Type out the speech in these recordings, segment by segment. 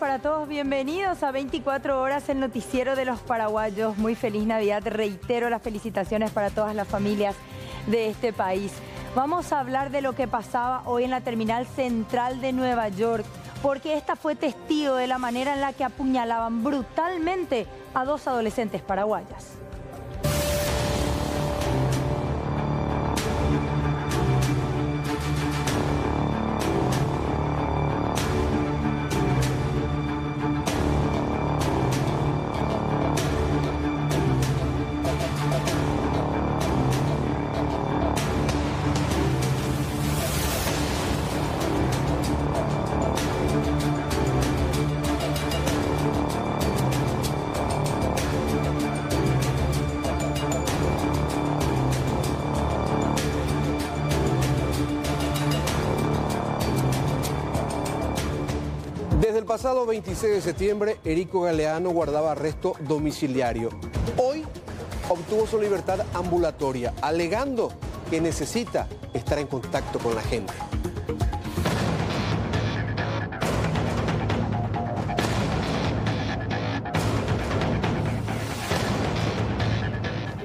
para todos, bienvenidos a 24 horas el noticiero de los paraguayos. Muy feliz Navidad, reitero las felicitaciones para todas las familias de este país. Vamos a hablar de lo que pasaba hoy en la terminal central de Nueva York, porque esta fue testigo de la manera en la que apuñalaban brutalmente a dos adolescentes paraguayas. Pasado 26 de septiembre, Erico Galeano guardaba arresto domiciliario. Hoy obtuvo su libertad ambulatoria, alegando que necesita estar en contacto con la gente.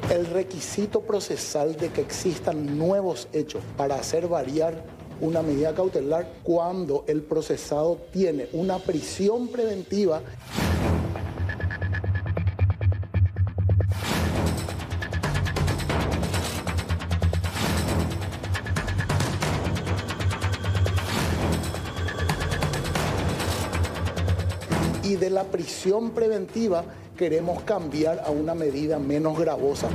el requisito procesal de que existan nuevos hechos para hacer variar una medida cautelar cuando el procesado tiene una prisión preventiva. Y de la prisión preventiva queremos cambiar a una medida menos gravosa.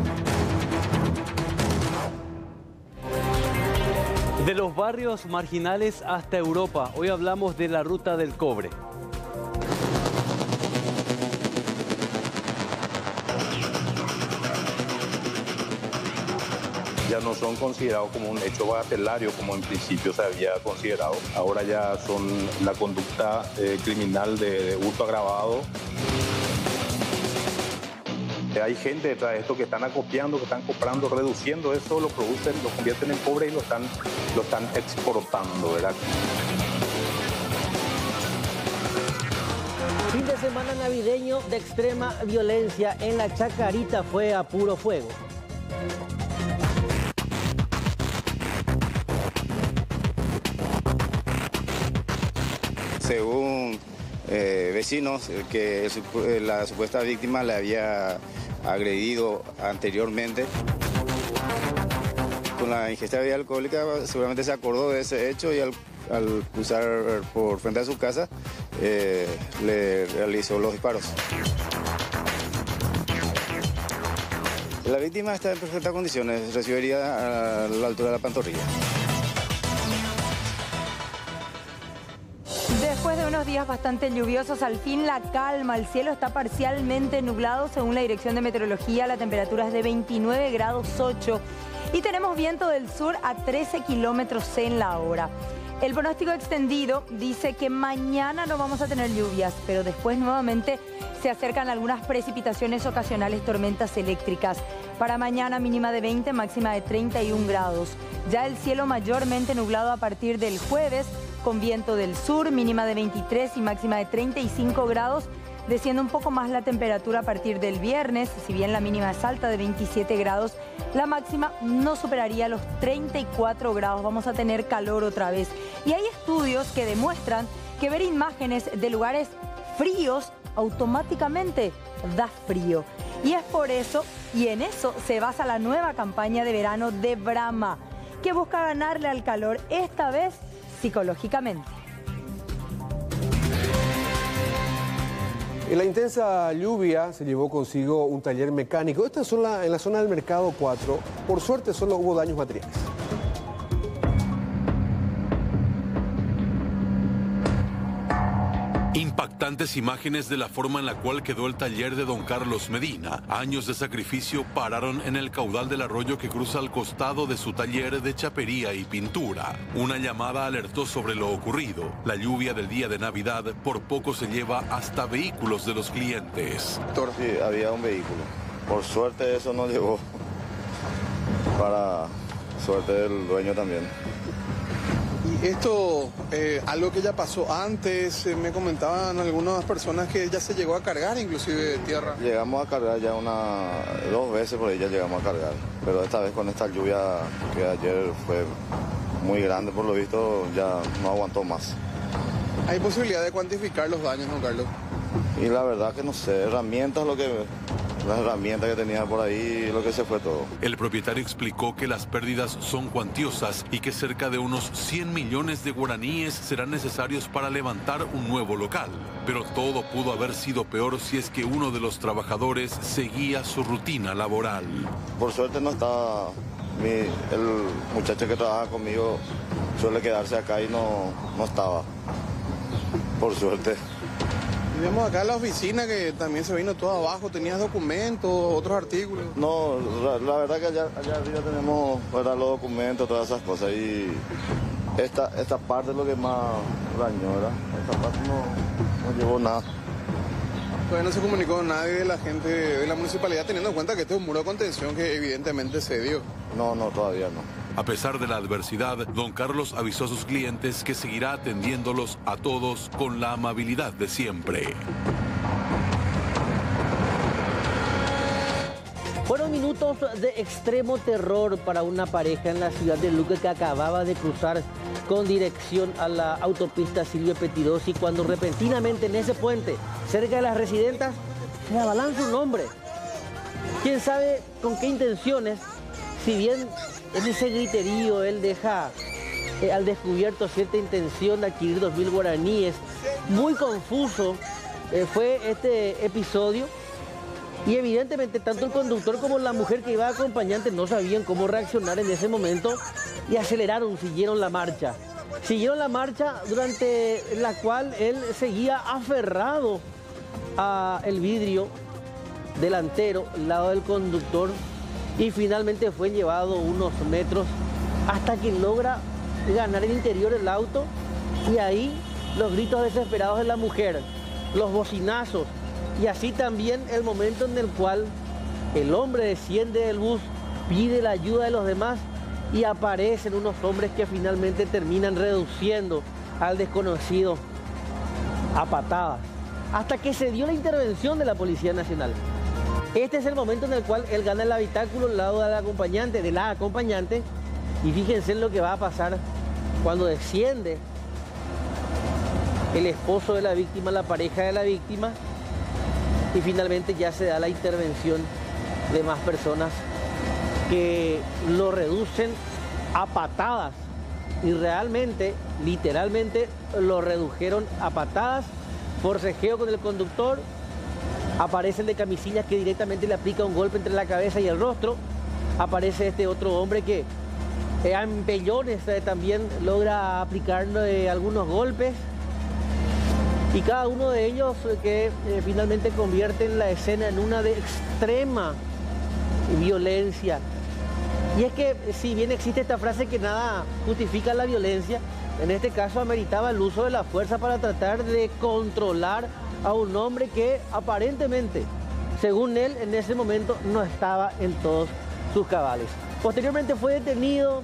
De los barrios marginales hasta Europa, hoy hablamos de la ruta del cobre. ya no son considerados como un hecho bagatelario como en principio se había considerado. Ahora ya son la conducta eh, criminal de, de agravado. Hay gente detrás de esto que están acopiando, que están comprando, reduciendo eso, lo producen, lo convierten en cobre y lo están, lo están exportando, ¿verdad? Fin de semana navideño de extrema violencia en la Chacarita fue a puro fuego. Según eh, vecinos, eh, que eh, la supuesta víctima le había agredido anteriormente. Con la ingesta de bebida alcohólica seguramente se acordó de ese hecho y al, al cruzar por frente a su casa eh, le realizó los disparos. La víctima está en perfectas condiciones, recibió herida a la altura de la pantorrilla. Días bastante lluviosos, al fin la calma. El cielo está parcialmente nublado según la Dirección de Meteorología. La temperatura es de 29 grados 8 y tenemos viento del sur a 13 kilómetros en la hora. El pronóstico extendido dice que mañana no vamos a tener lluvias, pero después nuevamente se acercan algunas precipitaciones ocasionales, tormentas eléctricas. Para mañana mínima de 20, máxima de 31 grados. Ya el cielo mayormente nublado a partir del jueves, con viento del sur, mínima de 23 y máxima de 35 grados. Desciende un poco más la temperatura a partir del viernes, si bien la mínima es alta de 27 grados, la máxima no superaría los 34 grados. Vamos a tener calor otra vez. Y hay estudios que demuestran que ver imágenes de lugares fríos automáticamente da frío. Y es por eso, y en eso se basa la nueva campaña de verano de Brahma, que busca ganarle al calor, esta vez psicológicamente. En la intensa lluvia se llevó consigo un taller mecánico. Esta es la- en la zona del Mercado 4. Por suerte solo hubo daños materiales. Impactantes imágenes de la forma en la cual quedó el taller de don Carlos Medina. Años de sacrificio pararon en el caudal del arroyo que cruza al costado de su taller de chapería y pintura. Una llamada alertó sobre lo ocurrido. La lluvia del día de Navidad por poco se lleva hasta vehículos de los clientes. Sí, había un vehículo. Por suerte eso no llegó. Para suerte del dueño también. Esto, eh, algo que ya pasó antes, eh, me comentaban algunas personas que ya se llegó a cargar inclusive de tierra. Llegamos a cargar ya una, dos veces por ahí ya llegamos a cargar, pero esta vez con esta lluvia que ayer fue muy grande por lo visto ya no aguantó más. ¿Hay posibilidad de cuantificar los daños, don Carlos? Y la verdad que no sé, herramientas lo que las herramientas que tenía por ahí, lo que se fue todo. El propietario explicó que las pérdidas son cuantiosas y que cerca de unos 100 millones de guaraníes serán necesarios para levantar un nuevo local. Pero todo pudo haber sido peor si es que uno de los trabajadores seguía su rutina laboral. Por suerte no estaba mi, el muchacho que trabaja conmigo suele quedarse acá y no, no estaba. Por suerte. Vemos acá la oficina que también se vino todo abajo, tenías documentos, otros artículos. No, la, verdad que allá, arriba tenemos los documentos, todas esas cosas y esta, esta parte es lo que más dañó, ¿verdad? Esta parte no, no llevó nada. Todavía no se comunicó nadie de la gente de la municipalidad teniendo en cuenta que este es un muro de contención que evidentemente se dio. No, no, todavía no. A pesar de la adversidad, don Carlos avisó a sus clientes que seguirá atendiéndolos a todos con la amabilidad de siempre. Fueron minutos de extremo terror para una pareja en la ciudad de Luque que acababa de cruzar con dirección a la autopista Silvio Petidosi cuando repentinamente en ese puente, cerca de las residentas, se abalanza un hombre. ¿Quién sabe con qué intenciones? Si bien en ese griterío él deja eh, al descubierto cierta intención de adquirir 2.000 guaraníes. Muy confuso eh, fue este episodio y evidentemente tanto el conductor como la mujer que iba acompañante no sabían cómo reaccionar en ese momento y aceleraron, siguieron la marcha. Siguieron la marcha durante la cual él seguía aferrado al vidrio delantero, al lado del conductor, y finalmente fue llevado unos metros hasta que logra ganar el interior del auto. Y ahí los gritos desesperados de la mujer, los bocinazos. Y así también el momento en el cual el hombre desciende del bus, pide la ayuda de los demás y aparecen unos hombres que finalmente terminan reduciendo al desconocido a patadas, hasta que se dio la intervención de la Policía Nacional. Este es el momento en el cual él gana el habitáculo al lado del acompañante, de la acompañante. Y fíjense en lo que va a pasar cuando desciende el esposo de la víctima, la pareja de la víctima. Y finalmente ya se da la intervención de más personas que lo reducen a patadas. Y realmente, literalmente, lo redujeron a patadas, forcejeo con el conductor, Aparece el de camisillas que directamente le aplica un golpe entre la cabeza y el rostro. Aparece este otro hombre que eh, eh, también logra aplicarle algunos golpes. Y cada uno de ellos eh, que finalmente convierten la escena en una de extrema violencia. Y es que si bien existe esta frase que nada justifica la violencia, en este caso ameritaba el uso de la fuerza para tratar de controlar a un hombre que aparentemente, según él, en ese momento no estaba en todos sus cabales. Posteriormente fue detenido,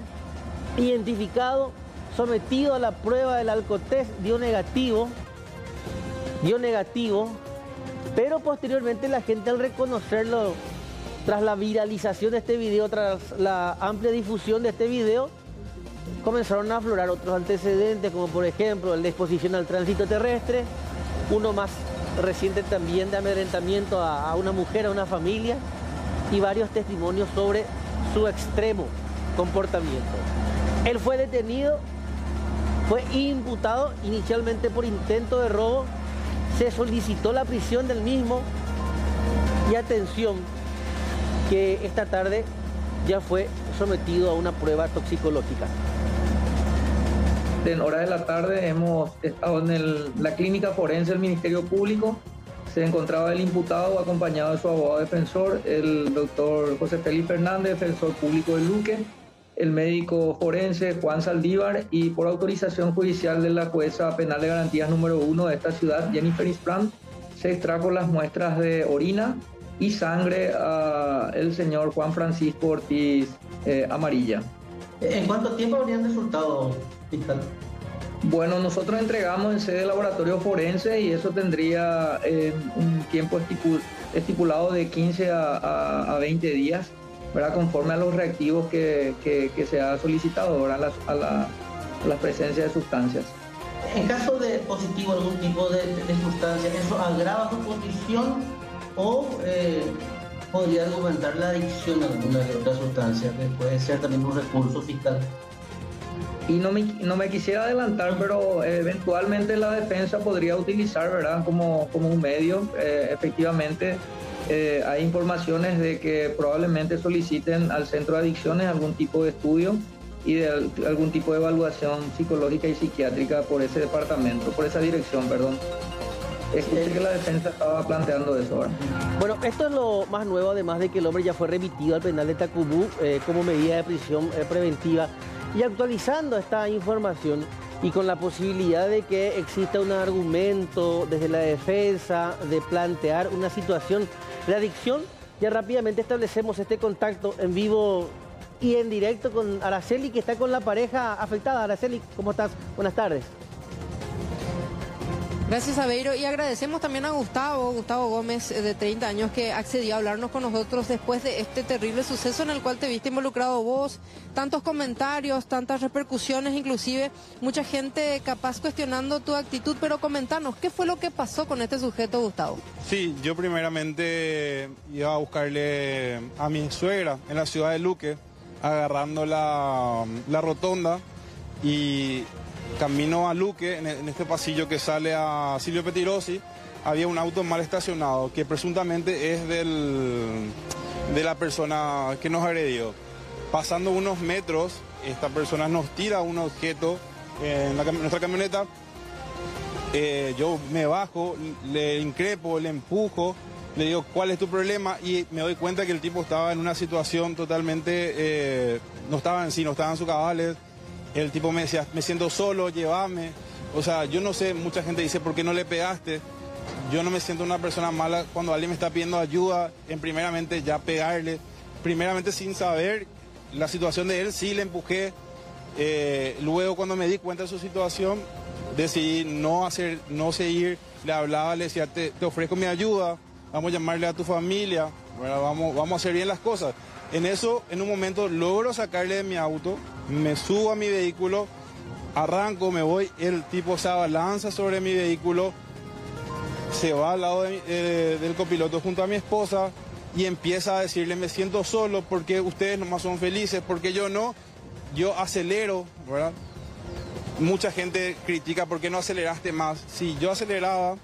identificado, sometido a la prueba del alcotest, dio negativo, dio negativo, pero posteriormente la gente al reconocerlo, tras la viralización de este video, tras la amplia difusión de este video, comenzaron a aflorar otros antecedentes, como por ejemplo el de exposición al tránsito terrestre, uno más reciente también de amedrentamiento a, una mujer, a una familia y varios testimonios sobre su extremo comportamiento. Él fue detenido, fue imputado inicialmente por intento de robo, se solicitó la prisión del mismo y atención que esta tarde ya fue sometido a una prueba toxicológica en horas de la tarde hemos estado en la clínica forense del Ministerio Público. Se encontraba el imputado acompañado de su abogado defensor, el doctor José Félix Fernández, defensor público de Luque, el médico forense Juan Saldívar y por autorización judicial de la jueza penal de garantías número uno de esta ciudad, Jennifer Isplan, se extrajo las muestras de orina y sangre al señor Juan Francisco Ortiz eh, Amarilla. ¿En cuánto tiempo habrían resultado Bueno, nosotros entregamos en sede de laboratorio forense y eso tendría eh, un tiempo estipulado de 15 a, 20 días, ¿verdad? conforme a los reactivos que, se ha solicitado a, la, presencia de sustancias. En caso de positivo algún tipo de, sustancia, ¿eso agrava su condición o eh, podría argumentar la adicción a alguna de otras sustancias, que puede ser también un recurso fiscal? Y no me, no me quisiera adelantar, pero eventualmente la defensa podría utilizar, ¿verdad? Como, como un medio, eh, efectivamente. Eh, hay informaciones de que probablemente soliciten al centro de adicciones algún tipo de estudio y de algún tipo de evaluación psicológica y psiquiátrica por ese departamento, por esa dirección, perdón. Escuché que la defensa estaba planteando eso ahora. Bueno, esto es lo más nuevo, además de que el hombre ya fue remitido al penal de Tacubú eh, como medida de prisión preventiva y actualizando esta información y con la posibilidad de que exista un argumento desde la defensa de plantear una situación de adicción, ya rápidamente establecemos este contacto en vivo y en directo con Araceli, que está con la pareja afectada. Araceli, ¿cómo estás? Buenas tardes. Gracias, Aveiro. Y agradecemos también a Gustavo, Gustavo Gómez, eh, de 30 años, que accedió a hablarnos con nosotros después de este terrible suceso en el cual te viste involucrado vos. Tantos comentarios, tantas repercusiones, inclusive mucha gente capaz cuestionando tu actitud. Pero comentanos, ¿qué fue lo que pasó con este sujeto, Gustavo? Sí, yo primeramente iba a buscarle a mi suegra en la ciudad de Luque, agarrando la, la rotonda y camino a Luque, en, este pasillo que sale a Silvio Petirosi, había un auto mal estacionado que presuntamente es del, de la persona que nos agredió. Pasando unos metros, esta persona nos tira un objeto en nuestra camioneta. Eh, yo me bajo, le increpo, le empujo, le digo cuál es tu problema y me doy cuenta que el tipo estaba en una situación totalmente, eh, no estaba en sí, no estaba en sus cabales, el tipo me decía, me siento solo, llévame. O sea, yo no sé, mucha gente dice, ¿por qué no le pegaste? Yo no me siento una persona mala cuando alguien me está pidiendo ayuda, en primeramente ya pegarle, primeramente sin saber la situación de él, sí le empujé. Eh, luego cuando me di cuenta de su situación, decidí no hacer, no seguir, le hablaba, le decía, te, ofrezco mi ayuda, vamos a llamarle a tu familia, vamos, vamos a hacer bien las cosas. En eso, en un momento, logro sacarle de mi auto, me subo a mi vehículo, arranco, me voy, el tipo se abalanza sobre mi vehículo, se va al lado del copiloto junto a mi esposa y empieza a decirle, me siento solo porque ustedes nomás son felices, porque yo no, yo acelero. Mucha gente critica por qué no aceleraste más. Si yo aceleraba,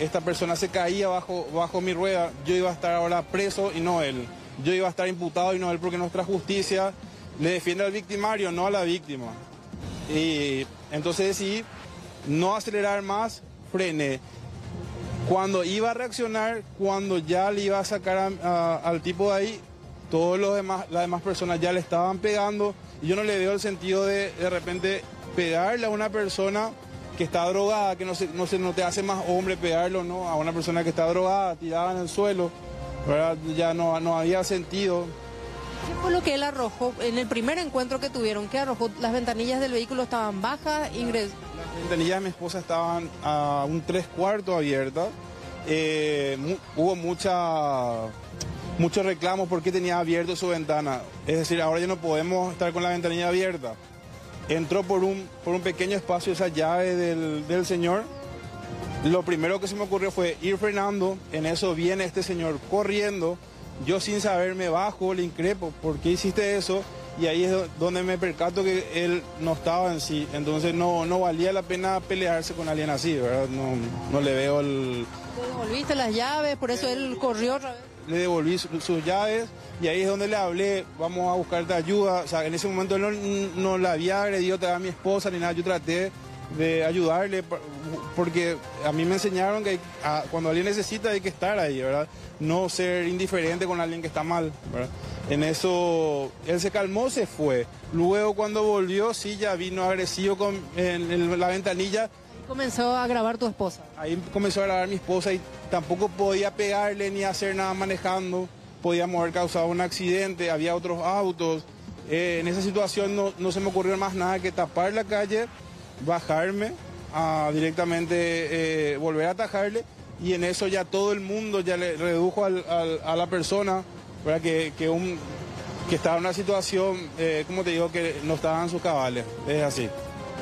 esta persona se caía bajo, bajo mi rueda, yo iba a estar ahora preso y no él yo iba a estar imputado y no él porque nuestra justicia le defiende al victimario, no a la víctima. Y entonces sí, no acelerar más, frené. Cuando iba a reaccionar, cuando ya le iba a sacar al tipo de ahí, todos los demás, las demás personas ya le estaban pegando. Y yo no le veo el sentido de de repente pegarle a una persona que está drogada, que no, se, no, se, no te hace más hombre pegarlo, ¿no? A una persona que está drogada, tirada en el suelo. Ya no, no había sentido. ¿Qué fue lo que él arrojó en el primer encuentro que tuvieron? ¿Qué arrojó? ¿Las ventanillas del vehículo estaban bajas? Ingres... Las ventanillas de mi esposa estaban a un tres cuartos abiertas. Eh, hubo mucha, muchos reclamos porque tenía abierto su ventana. Es decir, ahora ya no podemos estar con la ventanilla abierta. Entró por un, por un pequeño espacio esa llave del, del señor lo primero que se me ocurrió fue ir frenando, en eso viene este señor corriendo, yo sin saber me bajo, le increpo, ¿por qué hiciste eso? Y ahí es donde me percato que él no estaba en sí, entonces no, no valía la pena pelearse con alguien así, ¿verdad? No, no le veo el... ¿Le devolviste las llaves? Por eso él corrió otra vez. Le devolví sus llaves y ahí es donde le hablé, vamos a buscarte ayuda. O sea, en ese momento él no, no le había agredido a mi esposa ni nada, yo traté de ayudarle, porque a mí me enseñaron que cuando alguien necesita hay que estar ahí, ¿verdad? No ser indiferente con alguien que está mal, ¿verdad? En eso él se calmó, se fue. Luego cuando volvió, sí, ya vino agresivo con, en, la ventanilla. comenzó a grabar tu esposa. Ahí comenzó a grabar mi esposa y tampoco podía pegarle ni hacer nada manejando. Podíamos haber causado un accidente, había otros autos. Eh, en esa situación no, no se me ocurrió más nada que tapar la calle bajarme, a directamente eh, volver a atajarle y en eso ya todo el mundo ya le redujo al- al- a la persona ¿verdad? Que, que, un, que estaba en una situación, eh, como te digo, que no estaba en sus cabales. Es así.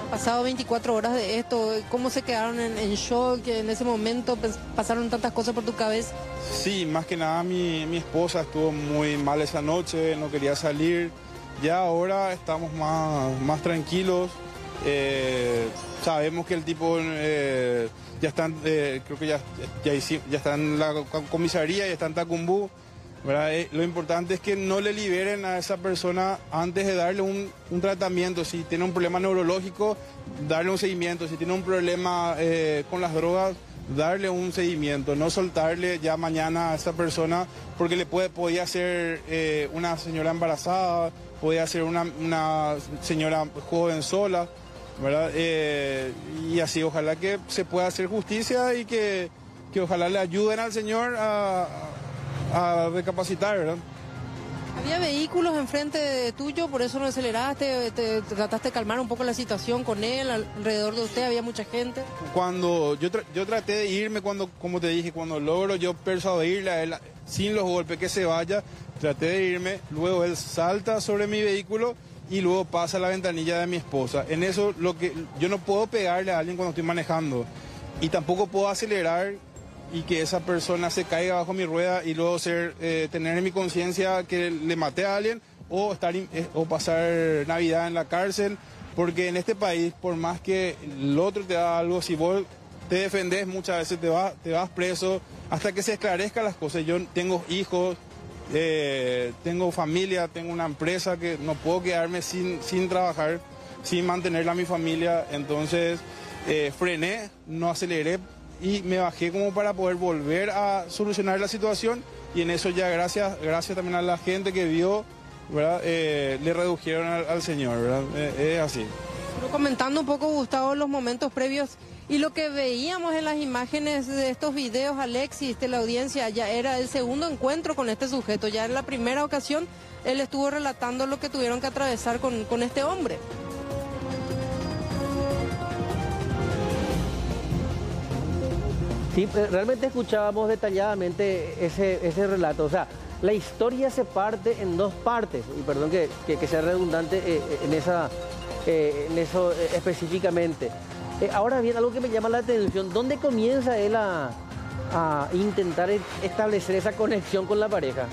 Han pasado 24 horas de esto, ¿cómo se quedaron en, en shock? En ese momento pues, pasaron tantas cosas por tu cabeza. Sí, más que nada mi, mi esposa estuvo muy mal esa noche, no quería salir. Ya ahora estamos más, más tranquilos. Eh, sabemos que el tipo eh, ya está, eh, creo que ya, ya, ya está en la co- comisaría, ya está en Tacumbú. lo importante es que no le liberen a esa persona antes de darle un, tratamiento. Si tiene un problema neurológico, darle un seguimiento. Si tiene un problema con las drogas, darle un seguimiento. No soltarle ya mañana a esa persona porque le puede, podía ser una señora embarazada, podía ser una señora joven sola. ¿Verdad? Eh, y así, ojalá que se pueda hacer justicia y que, que ojalá le ayuden al Señor a, a recapacitar, ¿verdad? Había vehículos enfrente de tuyo, por eso no aceleraste, te, te trataste de calmar un poco la situación con él, alrededor de usted había mucha gente. Cuando yo, tra- yo traté de irme, cuando, como te dije, cuando logro yo persuadirle a él sin los golpes que se vaya, traté de irme, luego él salta sobre mi vehículo y luego pasa a la ventanilla de mi esposa. En eso lo que yo no puedo pegarle a alguien cuando estoy manejando y tampoco puedo acelerar y que esa persona se caiga bajo mi rueda y luego ser, eh, tener en mi conciencia que le maté a alguien o, estar, eh, o pasar Navidad en la cárcel, porque en este país, por más que el otro te da algo, si vos te defendés muchas veces te, vas te vas preso hasta que se esclarezcan las cosas. Yo tengo hijos, eh, tengo familia, tengo una empresa que no puedo quedarme sin, sin trabajar, sin mantenerla a mi familia, entonces eh, frené, no aceleré y me bajé como para poder volver a solucionar la situación y en eso ya gracias, gracias también a la gente que vio, ¿verdad? Eh, le redujeron al, señor, ¿verdad? Es así. Comentando un poco, Gustavo, los momentos previos y lo que veíamos en las imágenes de estos videos, Alexis, de la audiencia, ya era el segundo encuentro con este sujeto. Ya en la primera ocasión él estuvo relatando lo que tuvieron que atravesar con, con este hombre. Sí, eh, realmente escuchábamos detalladamente ese, ese relato. O sea, la historia se parte en dos partes, y perdón que, que- sea redundante eh, eh, en, esa, en eso específicamente. Eh, ahora bien, algo que me llama la atención, ¿dónde comienza él a, a intentar e- establecer esa conexión con la pareja?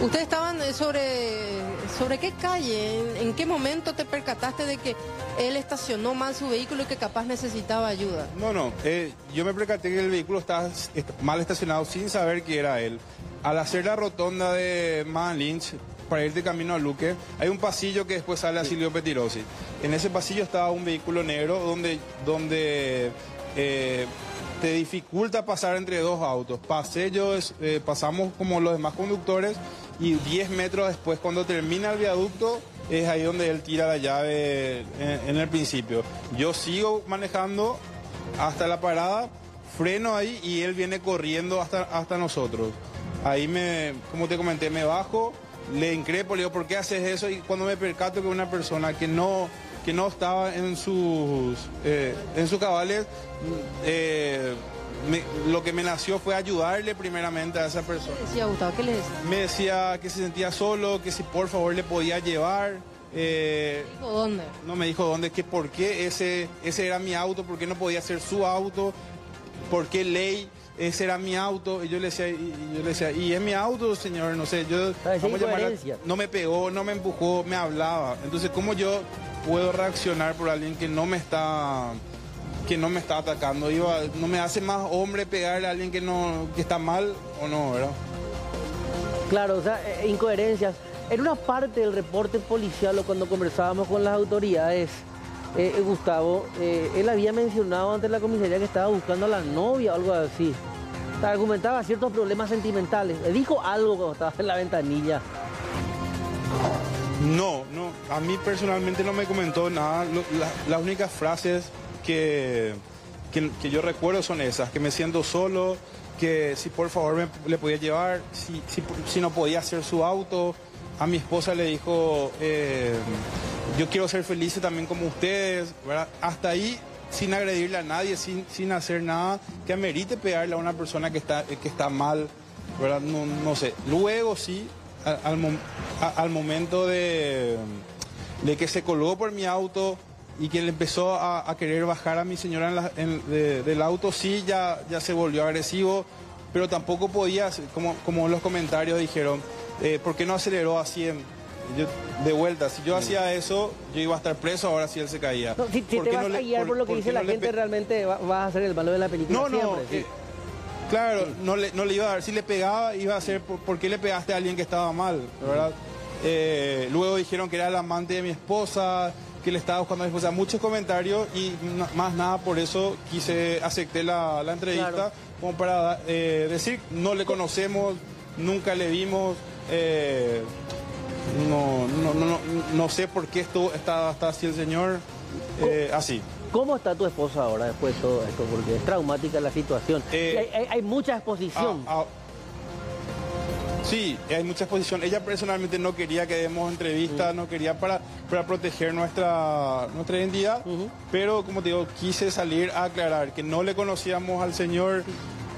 ¿Ustedes estaban eh, sobre, sobre qué calle? ¿En, en qué momento te percataste de que él estacionó mal su vehículo y que capaz necesitaba ayuda? No, no, eh, yo me percaté que el vehículo estaba est- mal estacionado sin saber que era él. Al hacer la rotonda de Man Lynch para ir de camino a Luque, hay un pasillo que después sale a Silvio Petirosi. En ese pasillo estaba un vehículo negro donde, donde eh, te dificulta pasar entre dos autos. Pasé yo, eh, pasamos como los demás conductores y 10 metros después, cuando termina el viaducto, es ahí donde él tira la llave en, en el principio. Yo sigo manejando hasta la parada, freno ahí y él viene corriendo hasta, hasta nosotros. Ahí me, como te comenté, me bajo, le increpo, le digo, ¿por qué haces eso? Y cuando me percato que una persona que no, que no estaba en sus, eh, en sus cabales, eh, me- lo que me nació fue ayudarle primeramente a esa persona. Decía Gustavo, ¿qué le decía? Me decía que se sentía solo, que si por favor le podía llevar. eh, Dijo, ¿Dónde? no me dijo dónde, que por qué ese, ese era mi auto, por qué no podía ser su auto, por qué ley, ese era mi auto. Y yo le decía, y, yo le decía, y es mi auto, señor, no sé, yo Ah, vamos a llamarla- no me pegó, no me empujó, me hablaba. Entonces, ¿cómo yo puedo reaccionar por alguien que no me está que no me está atacando? Iba, no me hace más hombre pegarle a alguien que no que está mal o no, ¿verdad? Claro, o sea, eh, incoherencias. En una parte del reporte policial o cuando conversábamos con las autoridades, eh, eh, Gustavo, eh, él había mencionado ante la comisaría que estaba buscando a la novia o algo así. Sea, argumentaba ciertos problemas sentimentales. Le dijo algo cuando estaba en la ventanilla. No, no, a mí personalmente no me comentó nada. Las únicas frases que, que, yo recuerdo son esas, que me siento solo, que si por favor me, le podía llevar, si, si, si no podía hacer su auto. A mi esposa le dijo, eh, yo quiero ser feliz también como ustedes, ¿verdad? Hasta ahí sin agredirle a nadie, sin, sin hacer nada que amerite pegarle a una persona que está, que está mal, ¿verdad? No, no sé. Luego sí, al, al, momento de, de, que se colgó por mi auto y que le empezó a, querer bajar a mi señora del auto, sí, ya, ya se volvió agresivo, pero tampoco podía, como, como los comentarios dijeron, eh, ¿por qué no aceleró a 100? De vuelta, si yo hacía eso, yo iba a estar preso, ahora sí él se caía. si, te vas a guiar por, lo que dice la gente, realmente vas a hacer el malo de la película no, no, eh, claro, no, le, no le iba a dar. Si le pegaba, iba a ser por, qué le pegaste a alguien que estaba mal, ¿verdad? Eh, luego dijeron que era el amante de mi esposa, que le estaba buscando a mi esposa. Muchos comentarios y más nada por eso quise, acepté la, entrevista como para eh, decir, no le conocemos, nunca le vimos. No, no, no, no, sé por qué esto está, está así el señor, eh, así. ¿Cómo está tu esposa ahora después de todo esto? Porque es traumática la situación. Eh, hay, mucha exposición. Ah, ah, sí, hay mucha exposición. Ella personalmente no quería que demos entrevistas, no quería para, para proteger nuestra, nuestra identidad, pero como te digo, quise salir a aclarar que no le conocíamos al señor,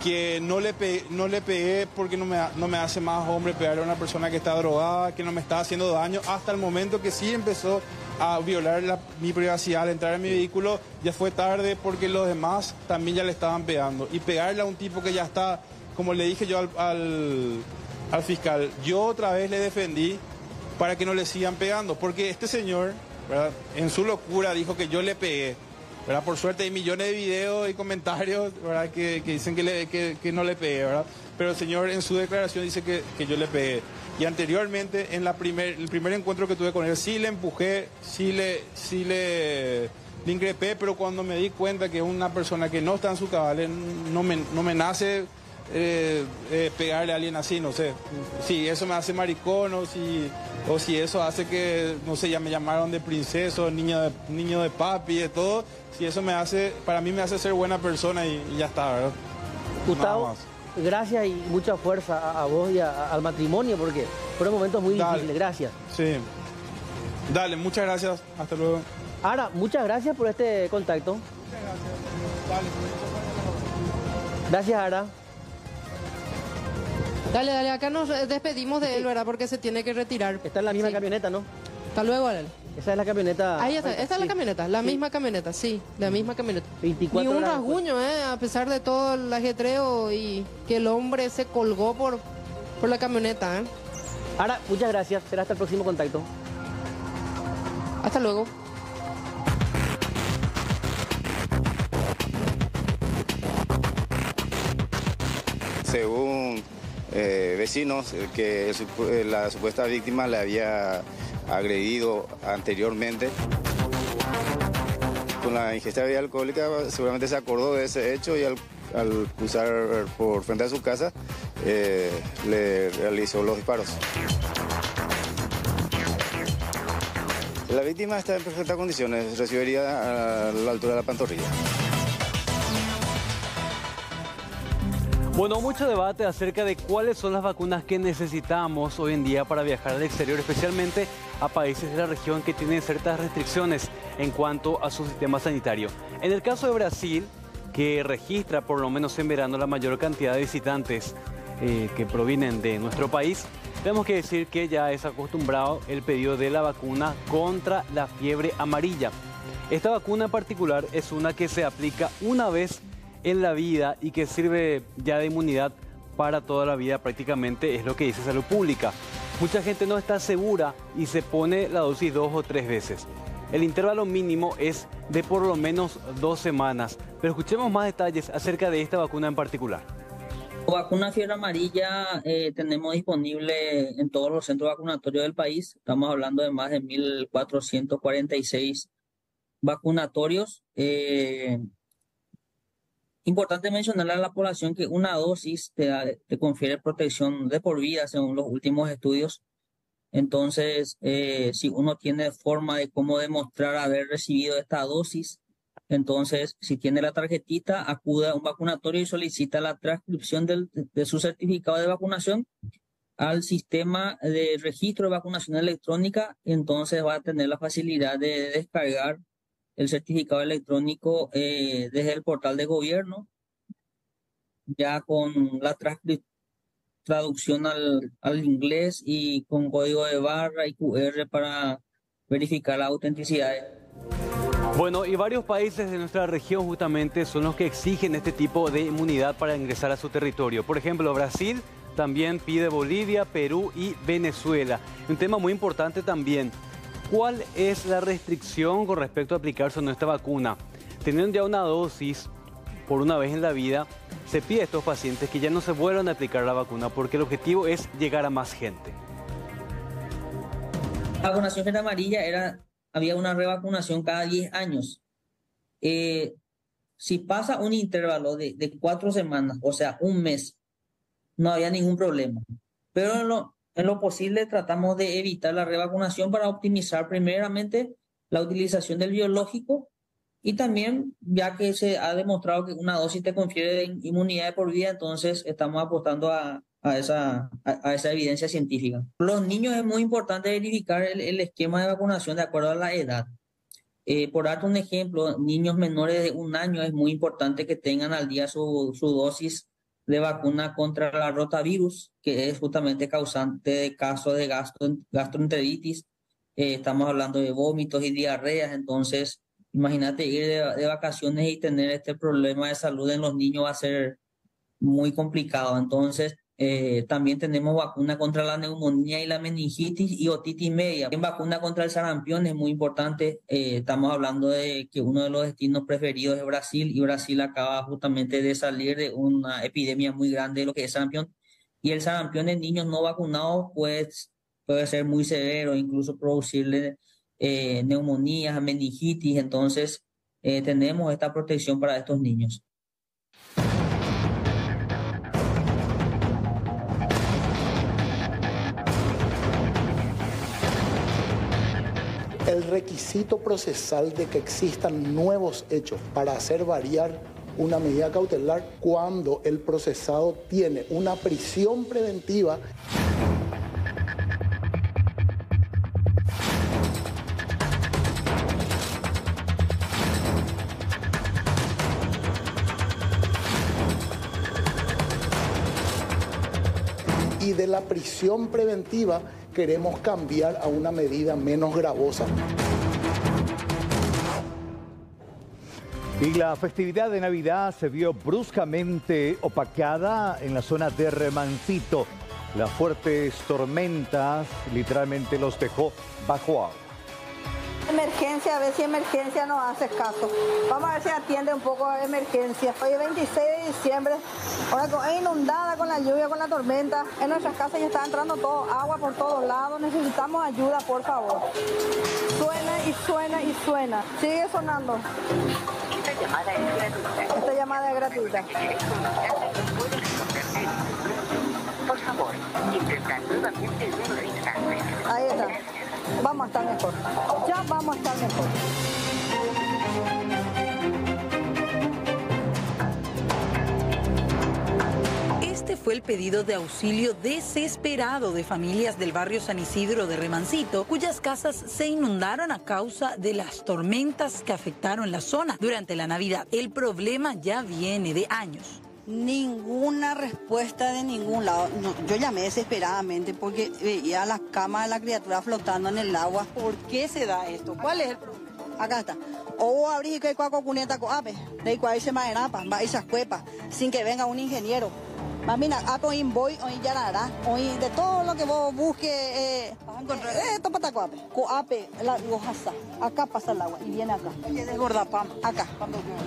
que no le, pegué, no le pegué porque no me, no me hace más hombre pegarle a una persona que está drogada, que no me está haciendo daño, hasta el momento que sí empezó a violar mi privacidad al entrar en mi vehículo, ya fue tarde porque los demás también ya le estaban pegando. Y pegarle a un tipo que ya está, como le dije yo al, al fiscal, yo otra vez le defendí para que no le sigan pegando, porque este señor, ¿verdad? en su locura dijo que yo le pegué. Por suerte hay millones de videos y comentarios ¿verdad? Que, dicen que, no le pegué, ¿verdad? Pero el señor en su declaración dice que, yo le pegué. Y anteriormente, en la primer, el primer encuentro que tuve con él, sí le empujé, sí le, sí le, increpé, pero cuando me di cuenta que una persona que no está en su cabal, no me, no me nace eh, eh, pegarle a alguien así, no sé. Si eso me hace maricón o si, o si eso hace que, no sé, ya me llamaron de princeso, niño de, niño de papi, de todo. Si eso me hace, para mí me hace ser buena persona y, ya está, ¿verdad? Gustavo, gracias y mucha fuerza a, vos y al matrimonio porque fueron momentos muy difíciles. Gracias. Sí. Dale, muchas gracias. Hasta luego. Ahora, muchas gracias por este contacto. Muchas gracias. Dale. Gracias, Ara. Dale, dale, acá nos despedimos de él, ¿verdad? Porque se tiene que retirar. Está en la misma camioneta, ¿no? Hasta luego, Ale. Esa es la camioneta. Ahí está, esta es la camioneta, la misma camioneta, sí, la misma camioneta. 24 Ni un rasguño, ¿eh? A pesar de todo el ajetreo y que el hombre se colgó por, por la camioneta, ¿eh? Ahora, muchas gracias. Será hasta el próximo contacto. Hasta luego. Eh, vecinos eh, que eh, la supuesta víctima le había agredido anteriormente. Con la ingesta de bebida alcohólica seguramente se acordó de ese hecho y al, cruzar por frente a su casa le realizó los disparos. La víctima está en perfectas condiciones, recibiría a la altura de la pantorrilla. Bueno, mucho debate acerca de cuáles son las vacunas que necesitamos hoy en día para viajar al exterior, especialmente a países de la región que tienen ciertas restricciones en cuanto a su sistema sanitario. En el caso de Brasil, que registra por lo menos en verano la mayor cantidad de visitantes eh, que provienen de nuestro país, tenemos que decir que ya es acostumbrado el pedido de la vacuna contra la fiebre amarilla. Esta vacuna en particular es una que se aplica una vez en la vida y que sirve ya de inmunidad para toda la vida prácticamente, es lo que dice Salud Pública. Mucha gente no está segura y se pone la dosis dos o tres veces. El intervalo mínimo es de por lo menos dos semanas. Pero escuchemos más detalles acerca de esta vacuna en particular. Vacuna fiebre amarilla eh, tenemos disponible en todos los centros vacunatorios del país. Estamos hablando de más de 1.446 vacunatorios. Eh, Importante mencionarle a la población que una dosis te, te confiere protección de por vida según los últimos estudios. Entonces, eh, si uno tiene forma de cómo demostrar haber recibido esta dosis, entonces, si tiene la tarjetita, acude a un vacunatorio y solicita la transcripción del, de su certificado de vacunación al sistema de registro de vacunación electrónica, entonces va a tener la facilidad de descargar el certificado electrónico eh, desde el portal de gobierno, ya con la traducción al, al inglés y con código de barra y QR para verificar la autenticidad. Bueno, y varios países de nuestra región justamente son los que exigen este tipo de inmunidad para ingresar a su territorio. Por ejemplo, Brasil también pide Bolivia, Perú y Venezuela. Un tema muy importante también, ¿cuál es la restricción con respecto a aplicarse nuestra vacuna? Teniendo ya una dosis por una vez en la vida, se pide a estos pacientes que ya no se vuelvan a aplicar la vacuna porque el objetivo es llegar a más gente. La vacunación en amarilla era había una revacunación cada 10 años. Eh, si pasa un intervalo de, cuatro semanas, o sea, un mes, no había ningún problema. Pero en en lo posible tratamos de evitar la revacunación para optimizar primeramente la utilización del biológico y también, ya que se ha demostrado que una dosis te confiere inmunidad de por vida, entonces estamos apostando a, a esa, a, esa evidencia científica. Los niños es muy importante verificar el, esquema de vacunación de acuerdo a la edad. Eh, por darte un ejemplo, niños menores de un año es muy importante que tengan al día su, su dosis de vacuna contra la rotavirus, que es justamente causante de casos de gastro, gastroenteritis. Eh, estamos hablando de vómitos y diarreas, entonces imagínate ir de, de, vacaciones y tener este problema de salud en los niños va a ser muy complicado. Entonces, eh, también tenemos vacuna contra la neumonía y la meningitis y otitis media. En vacuna contra el sarampión es muy importante. Eh, estamos hablando de que uno de los destinos preferidos es Brasil y Brasil acaba justamente de salir de una epidemia muy grande de lo que es sarampión. Y el sarampión en niños no vacunados pues, puede ser muy severo, incluso producirle eh, neumonías, meningitis. Entonces, tenemos esta protección para estos niños. Requisito procesal de que existan nuevos hechos para hacer variar una medida cautelar cuando el procesado tiene una prisión preventiva. Y de la prisión preventiva queremos cambiar a una medida menos gravosa. Y la festividad de Navidad se vio bruscamente opacada en la zona de Remancito. Las fuertes tormentas literalmente los dejó bajo agua. Emergencia, a ver si emergencia nos hace caso. Vamos a ver si atiende un poco a emergencia. Hoy es 26 de diciembre, ahora es inundada con la lluvia, con la tormenta. En nuestras casas ya está entrando todo, agua por todos lados. Necesitamos ayuda, por favor. Suena y suena y suena. Sigue sonando. Esta llamada es gratuita. Esta llamada es gratuita. Por favor, intentar nuevamente en unos instantes. Ahí está vamos a estar mejor. Ya vamos a estar mejor. Este fue el pedido de auxilio desesperado de familias del barrio San Isidro de Remancito, cuyas casas se inundaron a causa de las tormentas que afectaron la zona durante la Navidad. El problema ya viene de años ninguna respuesta de ningún lado. yo llamé desesperadamente porque veía las camas de la criatura flotando en el agua. ¿Por qué se da esto? ¿Cuál es el problema? Acá está. O abrir que cuaco cuneta coape, de cuál se maerapa, va esas cuepas, sin que venga un ingeniero. Mamina, apo voy hoy ya hará, hoy de todo lo que vos busques, eh, esto para coape. Coape, la gojasa, acá pasa el agua y viene acá. Oye, de gordapam, acá,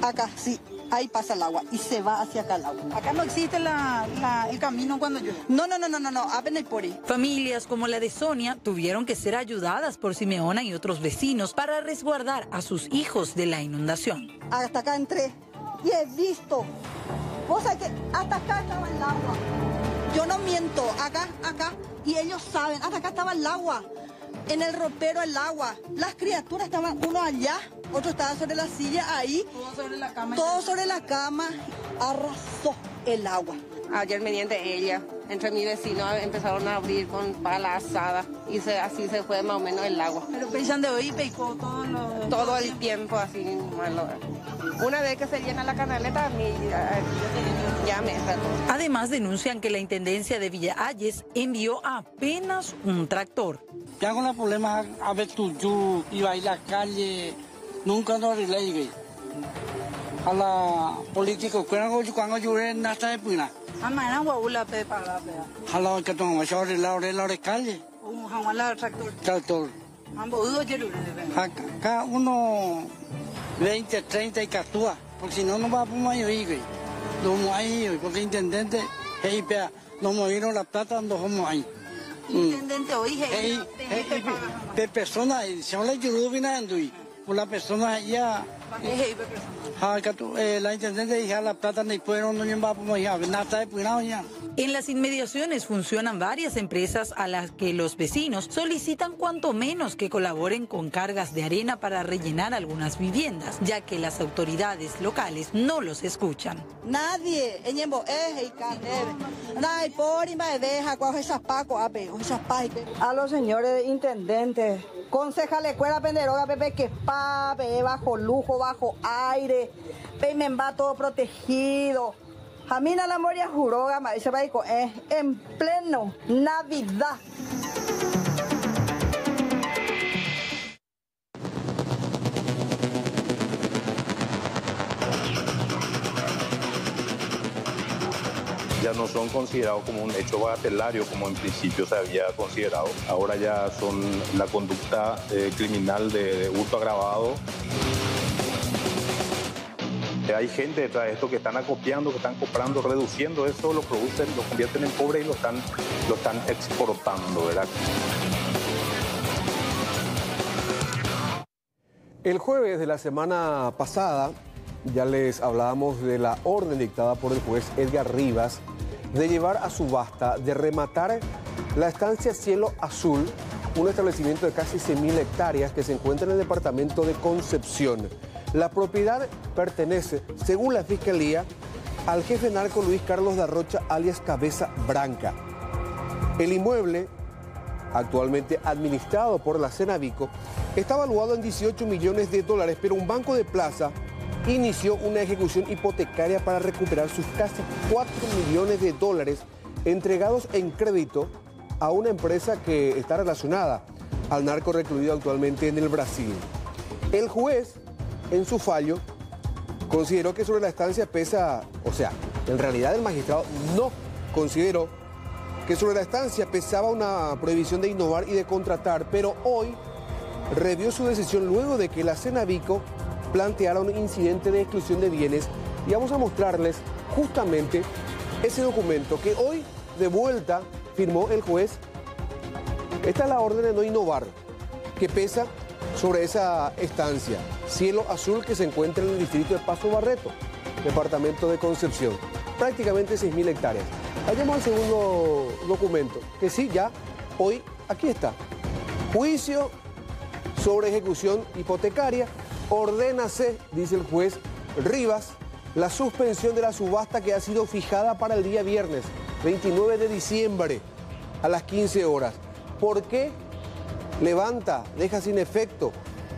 acá, sí ahí pasa el agua y se va hacia acá el agua. Acá no existe el camino cuando llueve. No, no, no, no, no, no, apenas por ahí. Familias como la de Sonia tuvieron que ser ayudadas por Simeona y otros vecinos para resguardar a sus hijos de la inundación. Hasta acá entré y he visto, vos sabés que hasta acá estaba el agua. Yo no miento, acá, acá, y ellos saben, hasta acá estaba el agua en el ropero el agua. Las criaturas estaban uno allá, otro estaba sobre la silla ahí. Todo sobre la cama. Todo sobre la cama. Arrasó el agua. Ayer mediante ella, entre mis vecinos empezaron a abrir con pala asada y se, así se fue más o menos el agua. Pero pensan de hoy pecó todo lo... Todo el tiempo así malo. Una vez que se llena la canaleta, a mí ya, ya me Además denuncian que la Intendencia de Villa Ayes envió apenas un tractor. Ya con los problemas a ver tu yo iba a ir a la calle, nunca nos arreglé. A la política, cuando yo cuando yo era en la puna. Ama era guaula pe para pe. A la que yo arreglar la la calle. Un jawala tractor. Tractor. Ambo udo jeru. Acá uno 20, 30 y catúa, porque si no, no va a poder ir, No vamos a ir, porque intendente, hey, no movieron la plata, no vamos ahí. Intendente, hoy, hey, de personas, si no le ayudó, viniendo, por la persona ya. La intendente dije la plata ni pueden no va a nada ya. En las inmediaciones funcionan varias empresas a las que los vecinos solicitan cuanto menos que colaboren con cargas de arena para rellenar algunas viviendas, ya que las autoridades locales no los escuchan. Nadie, a los señores intendentes, concejales, cuera penderoga, pepe que pa, bajo lujo, bajo aire, me va todo protegido. Jamina la Moria Juroga, dice Baico, es en pleno Navidad. No son considerados como un hecho bagatelario como en principio se había considerado. Ahora ya son la conducta eh, criminal de, de hurto agravado hay gente detrás de esto que están acopiando, que están comprando, reduciendo eso, lo producen, lo convierten en pobre y lo están, lo están exportando, ¿verdad? El jueves de la semana pasada ya les hablábamos de la orden dictada por el juez Edgar Rivas de llevar a subasta, de rematar la estancia Cielo Azul, un establecimiento de casi 100.000 hectáreas que se encuentra en el departamento de Concepción. La propiedad pertenece, según la Fiscalía, al jefe narco Luis Carlos Darrocha, alias Cabeza Branca. El inmueble, actualmente administrado por la Cenavico, está valuado en 18 millones de dólares, pero un banco de plaza inició una ejecución hipotecaria para recuperar sus casi 4 millones de dólares entregados en crédito a una empresa que está relacionada al narco recluido actualmente en el Brasil. El juez en su fallo consideró que sobre la estancia pesa, o sea, en realidad el magistrado no consideró que sobre la estancia pesaba una prohibición de innovar y de contratar, pero hoy revió su decisión luego de que la Cenavico planteara un incidente de exclusión de bienes y vamos a mostrarles justamente ese documento que hoy de vuelta firmó el juez. Esta es la orden de no innovar, que pesa sobre esa estancia, cielo azul que se encuentra en el distrito de Paso Barreto, departamento de Concepción, prácticamente 6.000 hectáreas. Vayamos al segundo documento, que sí, ya hoy aquí está. Juicio sobre ejecución hipotecaria, ordénase, dice el juez Rivas, la suspensión de la subasta que ha sido fijada para el día viernes, 29 de diciembre, a las 15 horas. ¿Por qué levanta, deja sin efecto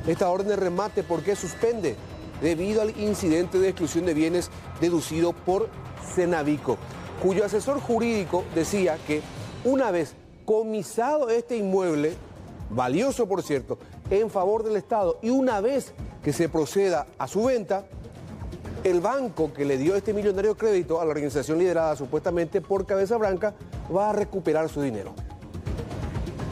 esta orden de remate. ¿Por qué suspende? Debido al incidente de exclusión de bienes deducido por Cenavico, cuyo asesor jurídico decía que una vez comisado este inmueble, valioso por cierto, en favor del Estado, y una vez que se proceda a su venta, el banco que le dio este millonario crédito a la organización liderada supuestamente por Cabeza Blanca va a recuperar su dinero.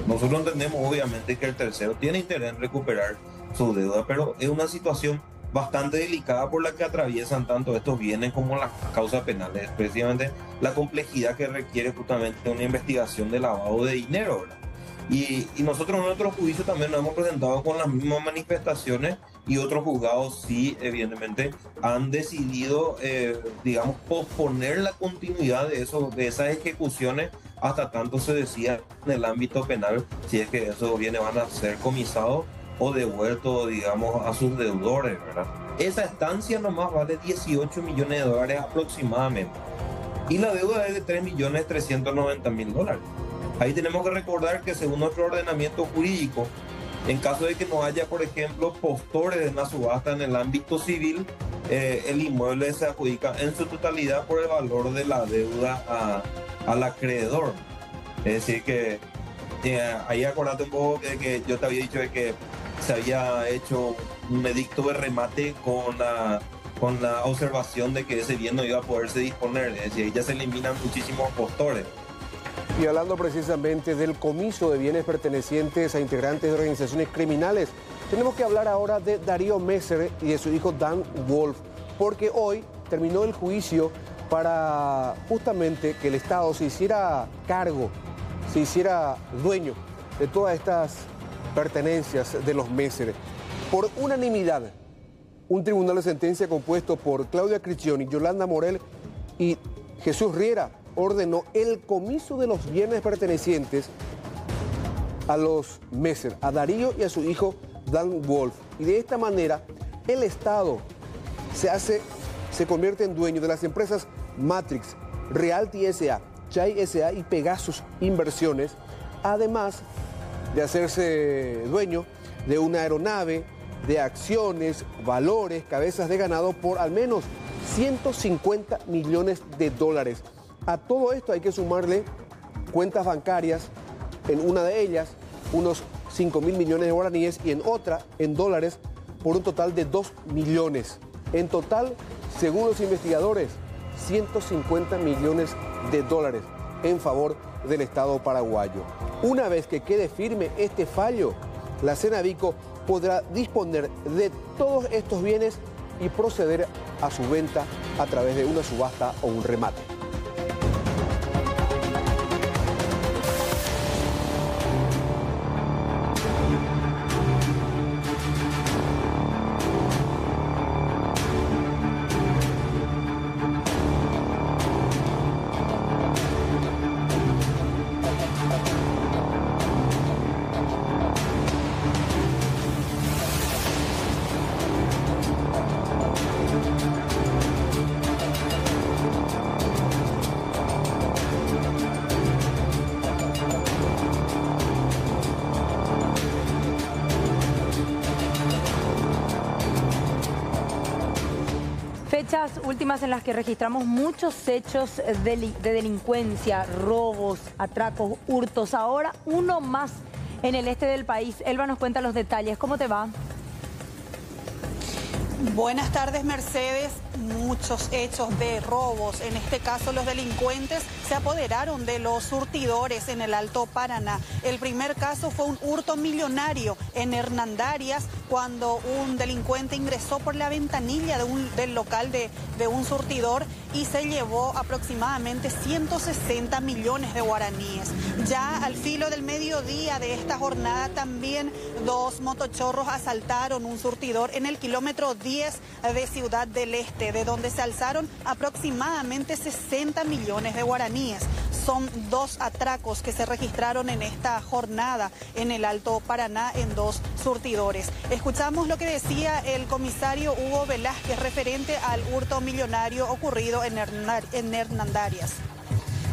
Nosotros entendemos obviamente que el tercero tiene interés en recuperar su deuda, pero es una situación bastante delicada por la que atraviesan tanto estos bienes como las causas penales, especialmente la complejidad que requiere justamente una investigación de lavado de dinero. Y, y, nosotros en nuestro juicio también nos hemos presentado con las mismas manifestaciones y otros juzgados sí, evidentemente, han decidido, eh, digamos, posponer la continuidad de, eso, de esas ejecuciones hasta tanto se decía en el ámbito penal si es que esos bienes van a ser comisados o devueltos, digamos, a sus deudores, ¿verdad? Esa estancia nomás vale 18 millones de dólares aproximadamente. y la deuda es de 3.390.000 dólares. Ahí tenemos que recordar que según nuestro ordenamiento jurídico, en caso de que no haya, por ejemplo, postores de una subasta en el ámbito civil, eh, el inmueble se adjudica en su totalidad por el valor de la deuda a, al acreedor. Es decir, que eh, ahí acordate un poco que, yo te había dicho de que se había hecho un edicto de remate con la, con la observación de que ese bien no iba a poderse disponer. Es decir, ya se eliminan muchísimos postores. Y hablando precisamente del comiso de bienes pertenecientes a integrantes de organizaciones criminales, tenemos que hablar ahora de Darío Messer y de su hijo Dan Wolf, porque hoy terminó el juicio para justamente que el Estado se hiciera cargo, se hiciera dueño de todas estas pertenencias de los Messer. Por unanimidad, un tribunal de sentencia compuesto por Claudia Criccioni, Yolanda Morel y Jesús Riera ordenó el comiso de los bienes pertenecientes a los Messer, a Darío y a su hijo Dan Wolf. Y de esta manera, el Estado se hace, se convierte en dueño de las empresas Matrix, Realty SA, Chai SA y Pegasus Inversiones, además de hacerse dueño de una aeronave, de acciones, valores, cabezas de ganado por al menos 150 millones de dólares. A todo esto hay que sumarle cuentas bancarias, en una de ellas unos 5 mil millones de guaraníes y en otra en dólares por un total de 2 millones. En total, según los investigadores, 150 millones de dólares en favor del Estado paraguayo. Una vez que quede firme este fallo, la Cenavico podrá disponer de todos estos bienes y proceder a su venta a través de una subasta o un remate. Últimas en las que registramos muchos hechos de, delincuencia, robos, atracos, hurtos. Ahora uno más en el este del país. Elba nos cuenta los detalles. ¿Cómo te va? Buenas tardes, Mercedes. Muchos hechos de robos. En este caso, los delincuentes se apoderaron de los surtidores en el Alto Paraná. El primer caso fue un hurto millonario en Hernandarias, cuando un delincuente ingresó por la ventanilla del local de, de un surtidor y se llevó aproximadamente 160 millones de guaraníes. Ya al filo del mediodía de esta jornada también dos motochorros asaltaron un surtidor en el kilómetro 10 de Ciudad del Este, de donde se alzaron aproximadamente 60 millones de guaraníes. Son dos atracos que se registraron en esta jornada en el Alto Paraná en dos surtidores. Escuchamos lo que decía el comisario Hugo Velázquez referente al hurto millonario ocurrido en, Hernandarias.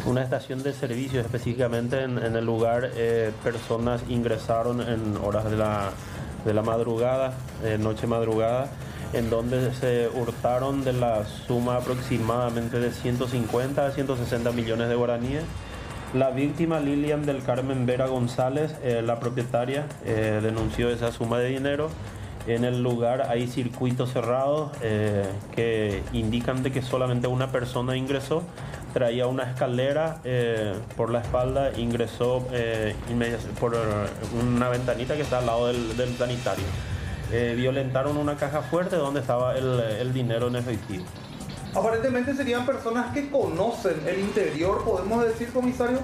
Una estación de servicio específicamente en, en el lugar, eh, personas ingresaron en horas de la, de la madrugada, eh, noche madrugada, en donde se hurtaron de la suma aproximadamente de 150 a 160 millones de guaraníes. La víctima Lilian del Carmen Vera González, eh, la propietaria, eh, denunció esa suma de dinero. En el lugar hay circuitos cerrados eh, que indican de que solamente una persona ingresó. Traía una escalera por la espalda, ingresó por una ventanita que está al lado del, del sanitario. Violentaron una caja fuerte donde estaba el, el dinero en efectivo. Aparentemente serían personas que conocen el interior, podemos decir, comisario.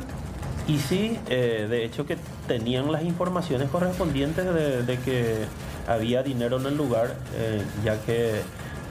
Y sí, eh, de hecho que tenían las informaciones correspondientes de, de, que había dinero en el lugar, eh, ya que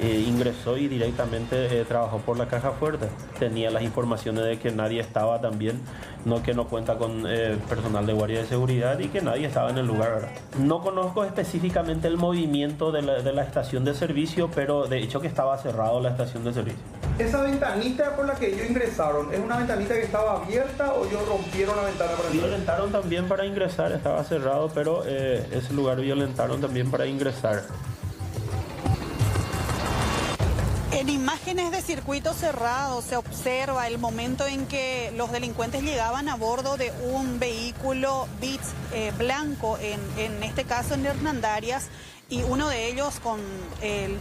eh, ingresó y directamente eh, trabajó por la caja fuerte. Tenía las informaciones de que nadie estaba también, no que no cuenta con eh, personal de guardia de seguridad y que nadie estaba en el lugar. No conozco específicamente el movimiento de la, de la estación de servicio, pero de hecho que estaba cerrado la estación de servicio. Esa ventanita por la que ellos ingresaron, ¿es una ventanita que estaba abierta o ellos rompieron la ventana para entrar? Violentaron también para ingresar, estaba cerrado, pero ese lugar violentaron también para ingresar. En imágenes de circuito cerrado se observa el momento en que los delincuentes llegaban a bordo de un vehículo Beats eh, blanco, en, en este caso en Hernandarias, y uno de ellos con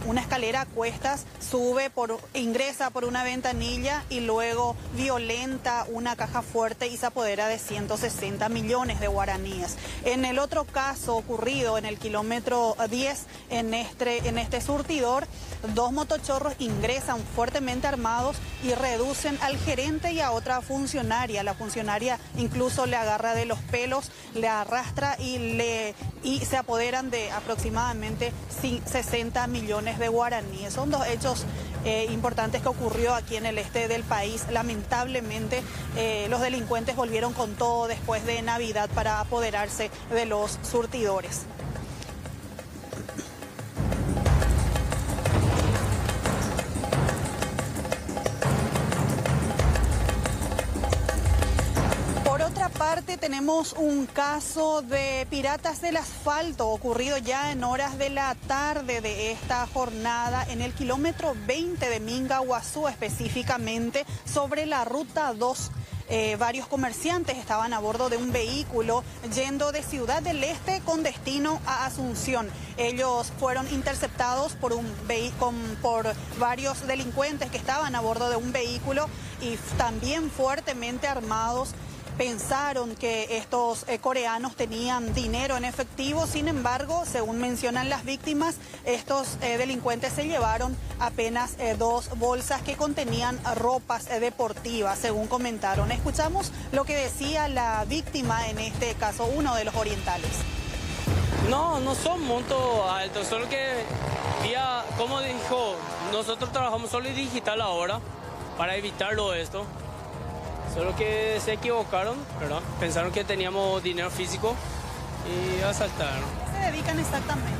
una escalera a cuestas sube por ingresa por una ventanilla y luego violenta una caja fuerte y se apodera de 160 millones de guaraníes. En el otro caso ocurrido en el kilómetro 10 en este en este surtidor, dos motochorros ingresan fuertemente armados y reducen al gerente y a otra funcionaria. La funcionaria incluso le agarra de los pelos, le arrastra y le y se apoderan de aproximadamente 60 millones de guaraníes. Son dos hechos eh, importantes que ocurrió aquí en el este del país. Lamentablemente eh, los delincuentes volvieron con todo después de Navidad para apoderarse de los surtidores. Parte, tenemos un caso de piratas del asfalto ocurrido ya en horas de la tarde de esta jornada en el kilómetro 20 de Mingaguazú, específicamente sobre la ruta 2. Eh, varios comerciantes estaban a bordo de un vehículo yendo de Ciudad del Este con destino a Asunción. Ellos fueron interceptados por, un con, por varios delincuentes que estaban a bordo de un vehículo y también fuertemente armados pensaron que estos eh, coreanos tenían dinero en efectivo, sin embargo, según mencionan las víctimas, estos eh, delincuentes se llevaron apenas eh, dos bolsas que contenían ropas deportivas, según comentaron. Escuchamos lo que decía la víctima, en este caso uno de los orientales. No, no son montos altos, solo que, ya, como dijo, nosotros trabajamos solo en digital ahora para evitarlo esto. Solo que se equivocaron, ¿verdad? Pensaron que teníamos dinero físico y asaltaron. ¿Qué se dedican exactamente?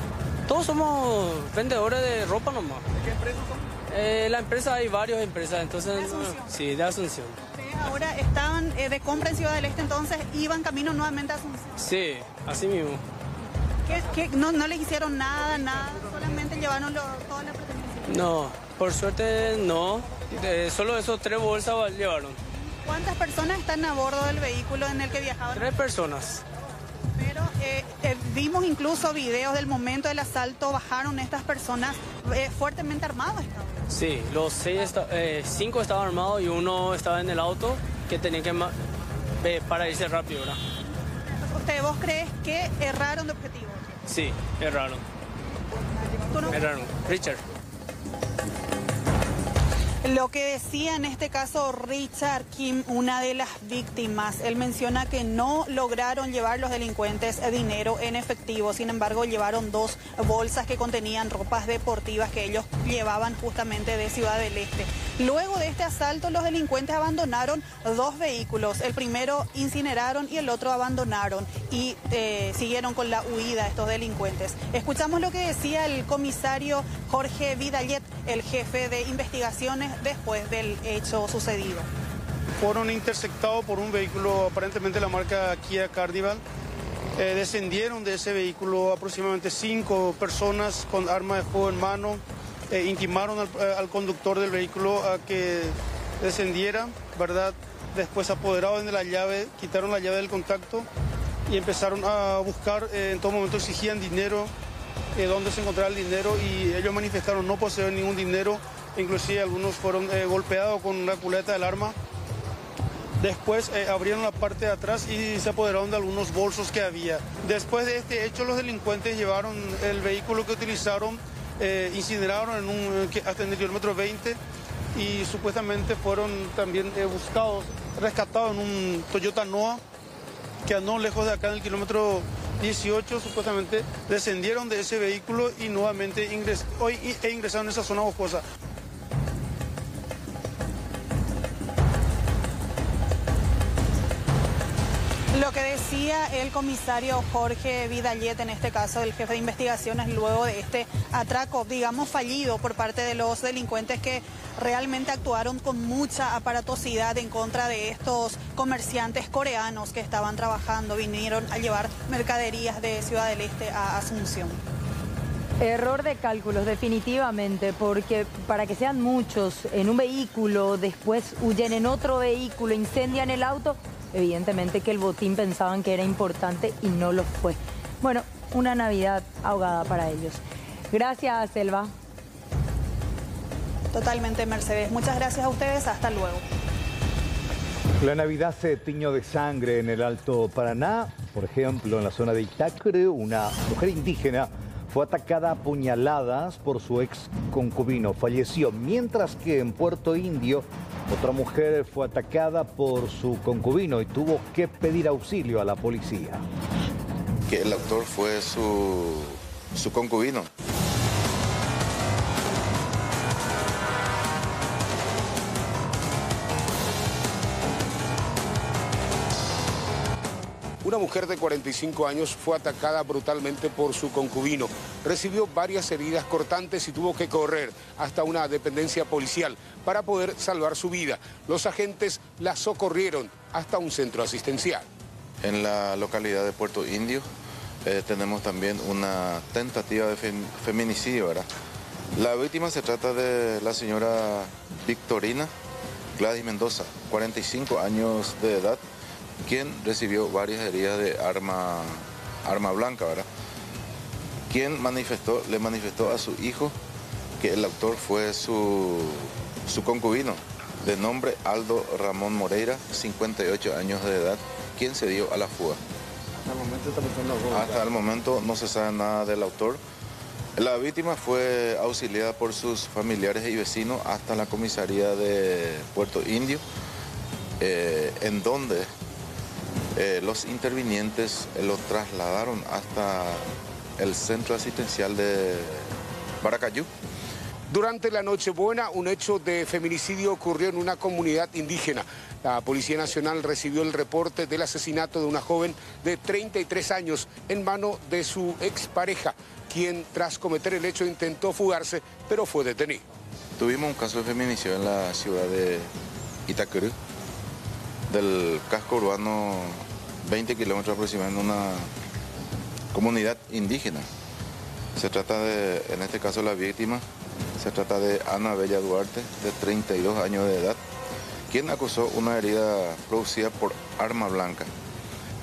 Todos somos vendedores de ropa nomás. ¿De qué empresa son? Eh, la empresa hay varias empresas, entonces... ¿De Asunción? Sí, de Asunción. Ustedes ahora estaban eh, de compra en Ciudad del Este, entonces iban camino nuevamente a Asunción. Sí, así mismo. ¿Qué, qué- no, no les hicieron nada, nada, solamente llevaron lo- toda la pertenencia. No, por suerte no. Eh, solo esos tres bolsas llevaron. ¿Cuántas personas están a bordo del vehículo en el que viajaban? Tres personas. Pero eh, eh, vimos incluso videos del momento del asalto, bajaron estas personas eh, fuertemente armadas. Sí, los seis esta- cinco estaban armados y uno estaba en el auto que tenía que para irse rápido, ¿verdad? ¿Usted vos crees que erraron de objetivo? Sí, erraron. Erraron. Richard. Lo que decía en este caso Richard Kim, una de las víctimas, él menciona que no lograron llevar los delincuentes dinero en efectivo, sin embargo llevaron dos bolsas que contenían ropas deportivas que ellos llevaban justamente de Ciudad del Este. Luego de este asalto los delincuentes abandonaron dos vehículos, el primero incineraron y el otro abandonaron y eh, siguieron con la huida estos delincuentes. Escuchamos lo que decía el comisario Jorge Vidallet, el jefe de investigaciones después del hecho sucedido. fueron interceptados por un vehículo aparentemente la marca Kia Carnival. Eh, descendieron de ese vehículo aproximadamente cinco personas con arma de fuego en mano. Eh, intimaron al, eh, conductor del vehículo a que descendiera, ¿verdad? Después apoderados de la llave, quitaron la llave del contacto y empezaron a buscar, eh, en todo momento exigían dinero, eh, dónde se encontraba el dinero y ellos manifestaron no poseer ningún dinero, inclusive algunos fueron eh, golpeados con la culeta del arma. Después eh, abrieron la parte de atrás y se apoderaron de algunos bolsos que había. Después de este hecho, los delincuentes llevaron el vehículo que utilizaron, eh, incineraron en un, hasta en el kilómetro 20 y supuestamente fueron también buscados, rescatados en un Toyota Noah que andó lejos de acá en el kilómetro 18 supuestamente descendieron de ese vehículo y nuevamente hoy, e ingresaron en esa zona boscosa. Lo que decía el comisario Jorge Vidallet, en este caso el jefe de investigaciones, luego de este atraco, digamos, fallido por parte de los delincuentes que realmente actuaron con mucha aparatosidad en contra de estos comerciantes coreanos que estaban trabajando, vinieron a llevar mercaderías de Ciudad del Este a Asunción. Error de cálculos, definitivamente, porque para que sean muchos en un vehículo, después huyen en otro vehículo, incendian el auto, evidentemente que el botín pensaban que era importante y no lo fue. Bueno, una Navidad ahogada para ellos. Gracias, Selva. Totalmente, Mercedes. Muchas gracias a ustedes. Hasta luego. La Navidad se tiñó de sangre en el Alto Paraná. Por ejemplo, en la zona de Itacre, una mujer indígena fue atacada a puñaladas por su ex concubino. Falleció, mientras que en Puerto Indio otra mujer fue atacada por su concubino y tuvo que pedir auxilio a la policía. Que el autor fue su, su concubino. Una mujer de 45 años fue atacada brutalmente por su concubino. Recibió varias heridas cortantes y tuvo que correr hasta una dependencia policial para poder salvar su vida. Los agentes la socorrieron hasta un centro asistencial. En la localidad de Puerto Indio eh, tenemos también una tentativa de feminicidio. La víctima se trata de la señora Victorina Gladys Mendoza, 45 años de edad quien recibió varias heridas de arma, arma blanca, ¿verdad? Quien manifestó, le manifestó a su hijo que el autor fue su, su concubino, de nombre Aldo Ramón Moreira, 58 años de edad, quien se dio a la fuga. Hasta el momento, Hasta el momento no se sabe nada del autor. La víctima fue auxiliada por sus familiares y vecinos hasta la comisaría de Puerto Indio, eh, en donde eh, los intervinientes lo trasladaron hasta el centro asistencial de Baracayú. Durante la Nochebuena, un hecho de feminicidio ocurrió en una comunidad indígena. La Policía Nacional recibió el reporte del asesinato de una joven de 33 años en mano de su expareja, quien tras cometer el hecho intentó fugarse, pero fue detenido. Tuvimos un caso de feminicidio en la ciudad de Itacurú, del casco urbano 20 kilómetros aproximadamente en una comunidad indígena. Se trata de, en este caso la víctima, se trata de Ana Bella Duarte, de 32 años de edad, quien acusó una herida producida por arma blanca,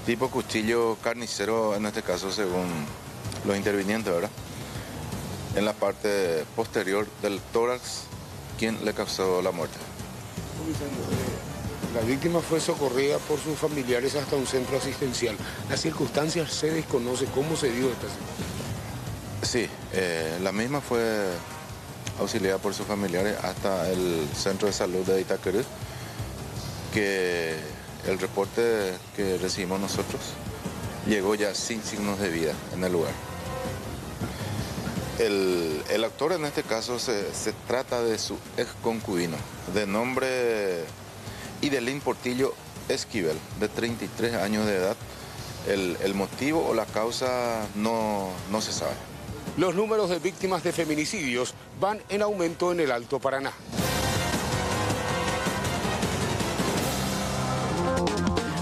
tipo cuchillo carnicero en este caso según los intervinientes, ¿verdad? En la parte posterior del tórax, quien le causó la muerte. La víctima fue socorrida por sus familiares hasta un centro asistencial. Las circunstancias se desconoce cómo se dio esta situación. Sí, eh, la misma fue auxiliada por sus familiares hasta el centro de salud de Itaquerú, que el reporte que recibimos nosotros llegó ya sin signos de vida en el lugar. El, actor en este caso se, se trata de su ex concubino, de nombre y de Lynn Portillo Esquivel, de 33 años de edad. El, motivo o la causa no, no se sabe. Los números de víctimas de feminicidios van en aumento en el Alto Paraná.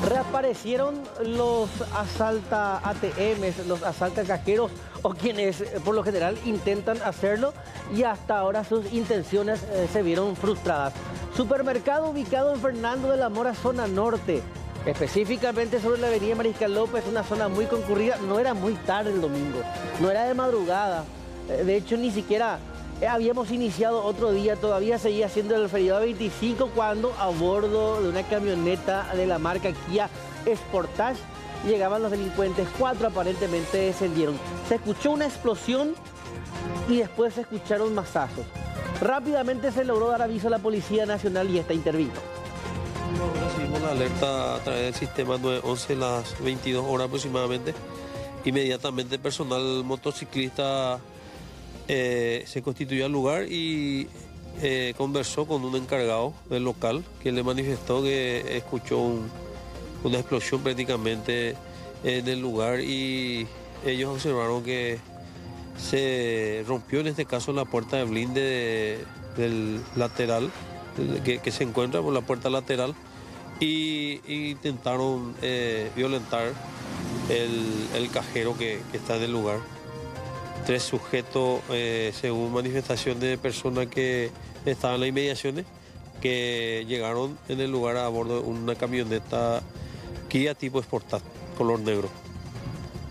Reaparecieron los asalta ATMs, los asalta cajeros o quienes por lo general intentan hacerlo y hasta ahora sus intenciones eh, se vieron frustradas. Supermercado ubicado en Fernando de la Mora, zona norte. Específicamente sobre la avenida Mariscal López, una zona muy concurrida. No era muy tarde el domingo, no era de madrugada. Eh, de hecho, ni siquiera eh, habíamos iniciado otro día, todavía seguía siendo el feriado 25 cuando a bordo de una camioneta de la marca Kia Sportage llegaban los delincuentes. Cuatro aparentemente descendieron. Se escuchó una explosión y después se escucharon masazos. Rápidamente se logró dar aviso a la Policía Nacional y esta intervino. Recibimos la alerta a través del sistema 911 las 22 horas aproximadamente inmediatamente personal motociclista eh, se constituyó al lugar y eh, conversó con un encargado del local que le manifestó que escuchó un- una explosión prácticamente en el lugar y ellos observaron que se rompió en este caso la puerta de blinde de- del lateral que, se encuentra por la puerta lateral y, intentaron eh, violentar el, cajero que, que está en el lugar. Tres sujetos, eh, según manifestación de personas que estaban en las inmediaciones, que llegaron en el lugar a bordo de una camioneta Kia tipo Sportage, color negro.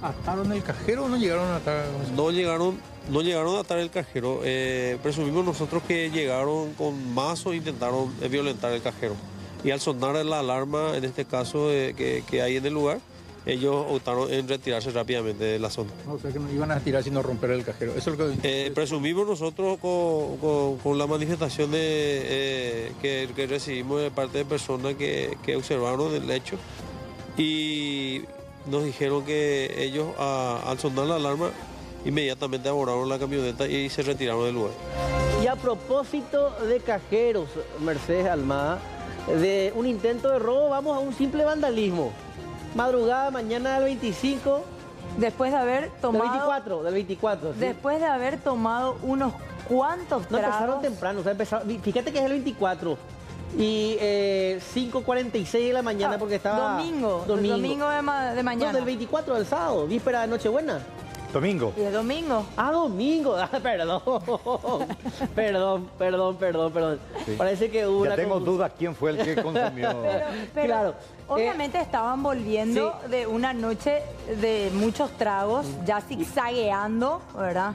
¿Ataron el cajero o no llegaron a atar? No llegaron, no llegaron a atar el cajero. eh, presumimos nosotros que llegaron con mazo e intentaron eh, violentar el cajero. Y al sonar la alarma, en este caso eh, que, que hay en el lugar, ellos optaron en retirarse rápidamente de la zona. O sea que no iban a tirar sino romper el cajero. Eso es lo que... Eh, presumimos nosotros con, con- con la manifestación de, que, que recibimos de parte de personas que, que observaron el hecho y nos dijeron que ellos a- al sonar la alarma inmediatamente abordaron la camioneta y se retiraron del lugar. Y a propósito de cajeros, Mercedes Almada, de un intento de robo, vamos a un simple vandalismo. Madrugada, mañana del 25. Después de haber tomado... Del 24, del 24. ¿sí? Después de haber tomado unos cuantos No empezaron tragos... temprano, o sea, empezaron, fíjate que es el 24 y eh, 5.46 de la mañana porque estaba... Ah, Domingo, domingo, de, ma- de mañana. No, del 24 del sábado, víspera de Nochebuena. Domingo. Y el domingo. Ah, domingo. Ah, perdón. perdón, perdón, perdón, perdón. Sí. Parece que hubo Ya una tengo dudas quién fue el que consumió. Pero Claro. obviamente estaban volviendo de una noche de muchos tragos, ya zigzagueando, ¿verdad?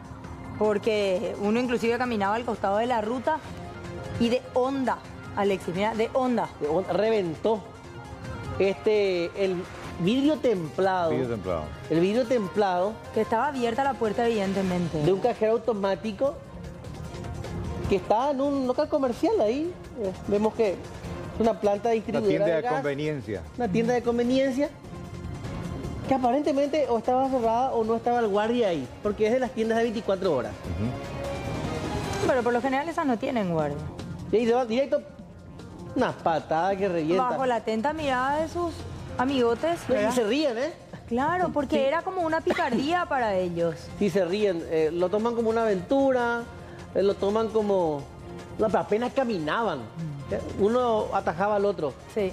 Porque uno inclusive caminaba al costado de la ruta y de onda, Alexis, mira, de onda. De onda, Reventó este, el vidrio templado. Vidrio templado. El vidrio templado. Que estaba abierta la puerta, evidentemente. De un cajero automático que está en un local comercial ahí. Eh, Vemos que es una planta Una distribuidora tienda de de gas, conveniencia. una tienda de conveniencia que aparentemente o estaba cerrada o no estaba el guardia ahí, porque es de las tiendas de 24 horas. Pero por lo general esas no tienen guardia. Y ahí se va directo una patada que revienta. Bajo la atenta mirada de sus amigotes. Y ¿verdad? se ríen, ¿eh? Claro, porque Sí. era como una picardía para ellos. Sí se ríen, eh, lo toman como una aventura, eh, lo toman como... No, pero apenas caminaban. Eh, Uno atajaba al otro. Sí.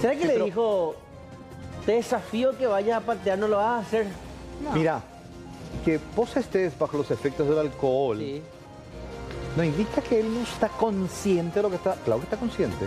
¿Será que Sí, le pero- dijo, te desafío que vayas a patear, no lo vas a hacer? Mira, que vos estés bajo los efectos del alcohol no indica que él no está consciente de lo que está. Claro que está consciente.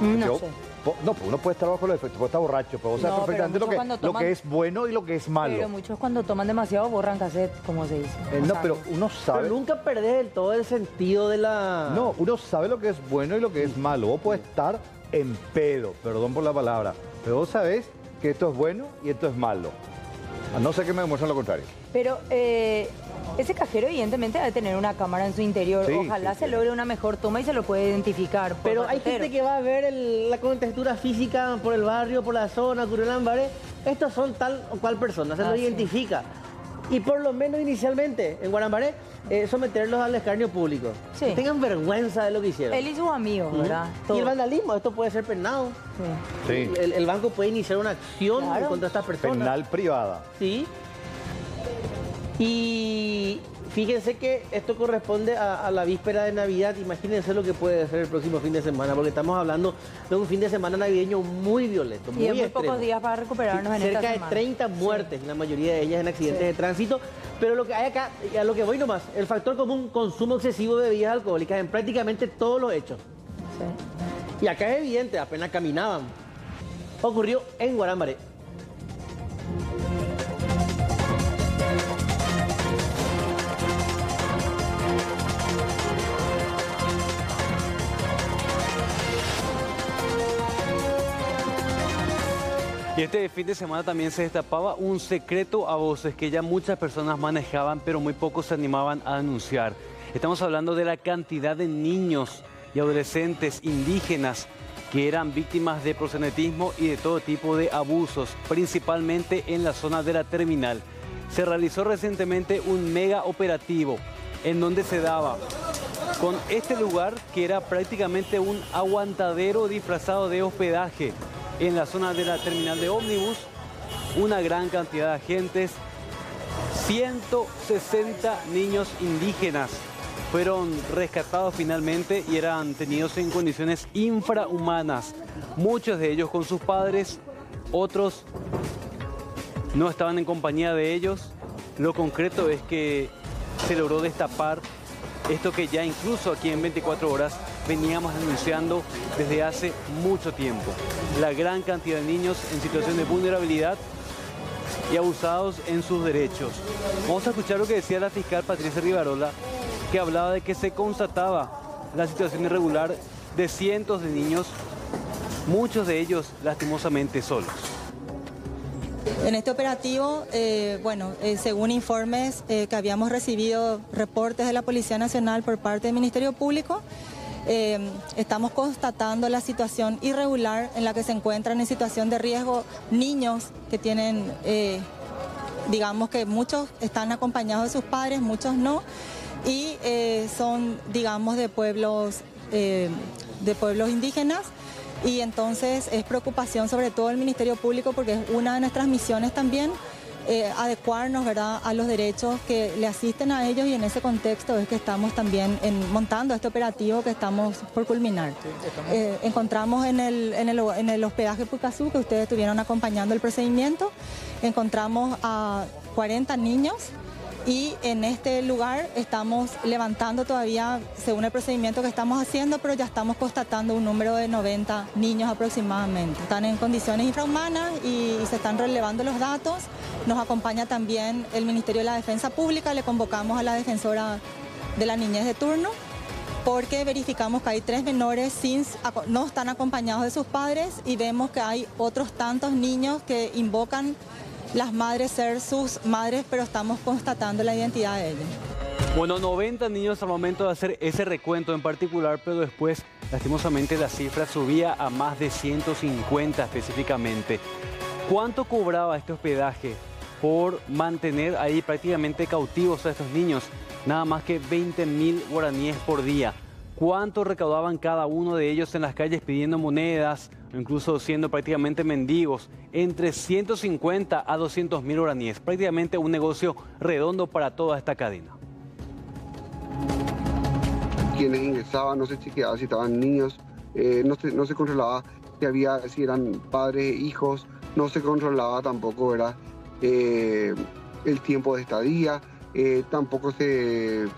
Mm, No Yo- sé. po- no, pues uno puede estar bajo los efectos, puede estar borracho, pero vos sabes No, perfectamente lo que, cuando lo que es bueno y lo que es malo. Pero muchos cuando toman demasiado borran cassette, como se dice. Eh, no, pero uno sabe. Pero nunca perdés del todo el sentido de la... No, uno sabe lo que es bueno y lo que es malo. Vos podés estar en pedo, perdón por la palabra, pero vos sabés que esto es bueno y esto es malo. A no ser que me demuestren lo contrario. Pero eh, ese cajero evidentemente debe tener una cámara en su interior. Sí, Ojalá sí, se logre una mejor toma y se lo puede identificar. por Pero hay gente que va a ver el- la contextura física por el barrio, por la zona, Curulambaré. Estos son tal o cual persona, se Ah, sí. identifica. Y por lo menos inicialmente, en Guarambaré, eh, someterlos al escarnio público. Sí. Que tengan vergüenza de lo que hicieron. Él y sus amigos. ¿verdad? Y el vandalismo, esto puede ser penado. Sí. El, el banco puede iniciar una acción Claro. contra estas personas. Penal privada. Sí. Y fíjense que esto corresponde a, a la víspera de Navidad. Imagínense lo que puede ser el próximo fin de semana, porque estamos hablando de un fin de semana navideño muy violento, muy Y en muy extremo. pocos días para recuperarnos en Cerca esta de semana. 30 muertes, la mayoría de ellas en accidentes Sí. de tránsito. Pero lo que hay acá, y a lo que voy nomás, el factor común, consumo excesivo de bebidas alcohólicas en prácticamente todos los hechos. Y acá es evidente, apenas caminaban. Ocurrió en Guarámbare. Y este fin de semana también se destapaba un secreto a voces que ya muchas personas manejaban, pero muy pocos se animaban a anunciar. Estamos hablando de la cantidad de niños y adolescentes indígenas que eran víctimas de prosenetismo y de todo tipo de abusos, principalmente en la zona de la terminal. Se realizó recientemente un mega operativo en donde se daba con este lugar que era prácticamente un aguantadero disfrazado de hospedaje en la zona de la terminal de ómnibus, una gran cantidad de agentes, 160 niños indígenas fueron rescatados finalmente y eran tenidos en condiciones infrahumanas, muchos de ellos con sus padres, otros no estaban en compañía de ellos. Lo concreto es que se logró destapar esto que ya incluso aquí en 24 horas veníamos denunciando desde hace mucho tiempo. La gran cantidad de niños en situación de vulnerabilidad y abusados en sus derechos. Vamos a escuchar lo que decía la fiscal Patricia Rivarola, que hablaba de que se constataba la situación irregular de cientos de niños, muchos de ellos lastimosamente solos. En este operativo, eh, bueno, eh, según informes eh, que habíamos recibido, reportes de la Policía Nacional por parte del Ministerio Público, estamos constatando la situación irregular en la que se encuentran en situación de riesgo niños que tienen, digamos que muchos están acompañados de sus padres, muchos no, y son, digamos, de pueblos, de pueblos indígenas y entonces es preocupación sobre todo el Ministerio Público porque es una de nuestras misiones también. Eh, adecuarnos ¿verdad? a los derechos que le asisten a ellos y en ese contexto es que estamos también montando este operativo que estamos por culminar. Eh, encontramos en el, en, el, en el hospedaje Pucazú que ustedes estuvieron acompañando el procedimiento, encontramos a 40 niños y en este lugar estamos levantando todavía, según el procedimiento que estamos haciendo, pero ya estamos constatando un número de 90 niños aproximadamente. Están en condiciones infrahumanas y se están relevando los datos. Nos acompaña también el Ministerio de la Defensa Pública, le convocamos a la defensora de la niñez de turno porque verificamos que hay tres menores sin, no están acompañados de sus padres y vemos que hay otros tantos niños que invocan las madres ser sus madres, pero estamos constatando la identidad de ellos. Bueno, 90 niños al momento de hacer ese recuento en particular, pero después, lastimosamente, la cifra subía a más de 150 específicamente. ¿Cuánto cobraba este hospedaje por mantener ahí prácticamente cautivos a estos niños? Nada más que 20 mil guaraníes por día. ¿Cuánto recaudaban cada uno de ellos en las calles pidiendo monedas, incluso siendo prácticamente mendigos, entre 150 a 200 mil oraníes, prácticamente un negocio redondo para toda esta cadena. Quienes ingresaban no se chequeaba si estaban niños, eh, no, se, no se controlaba si, había, si eran padres, hijos, no se controlaba tampoco era eh, el tiempo de estadía, eh, tampoco se,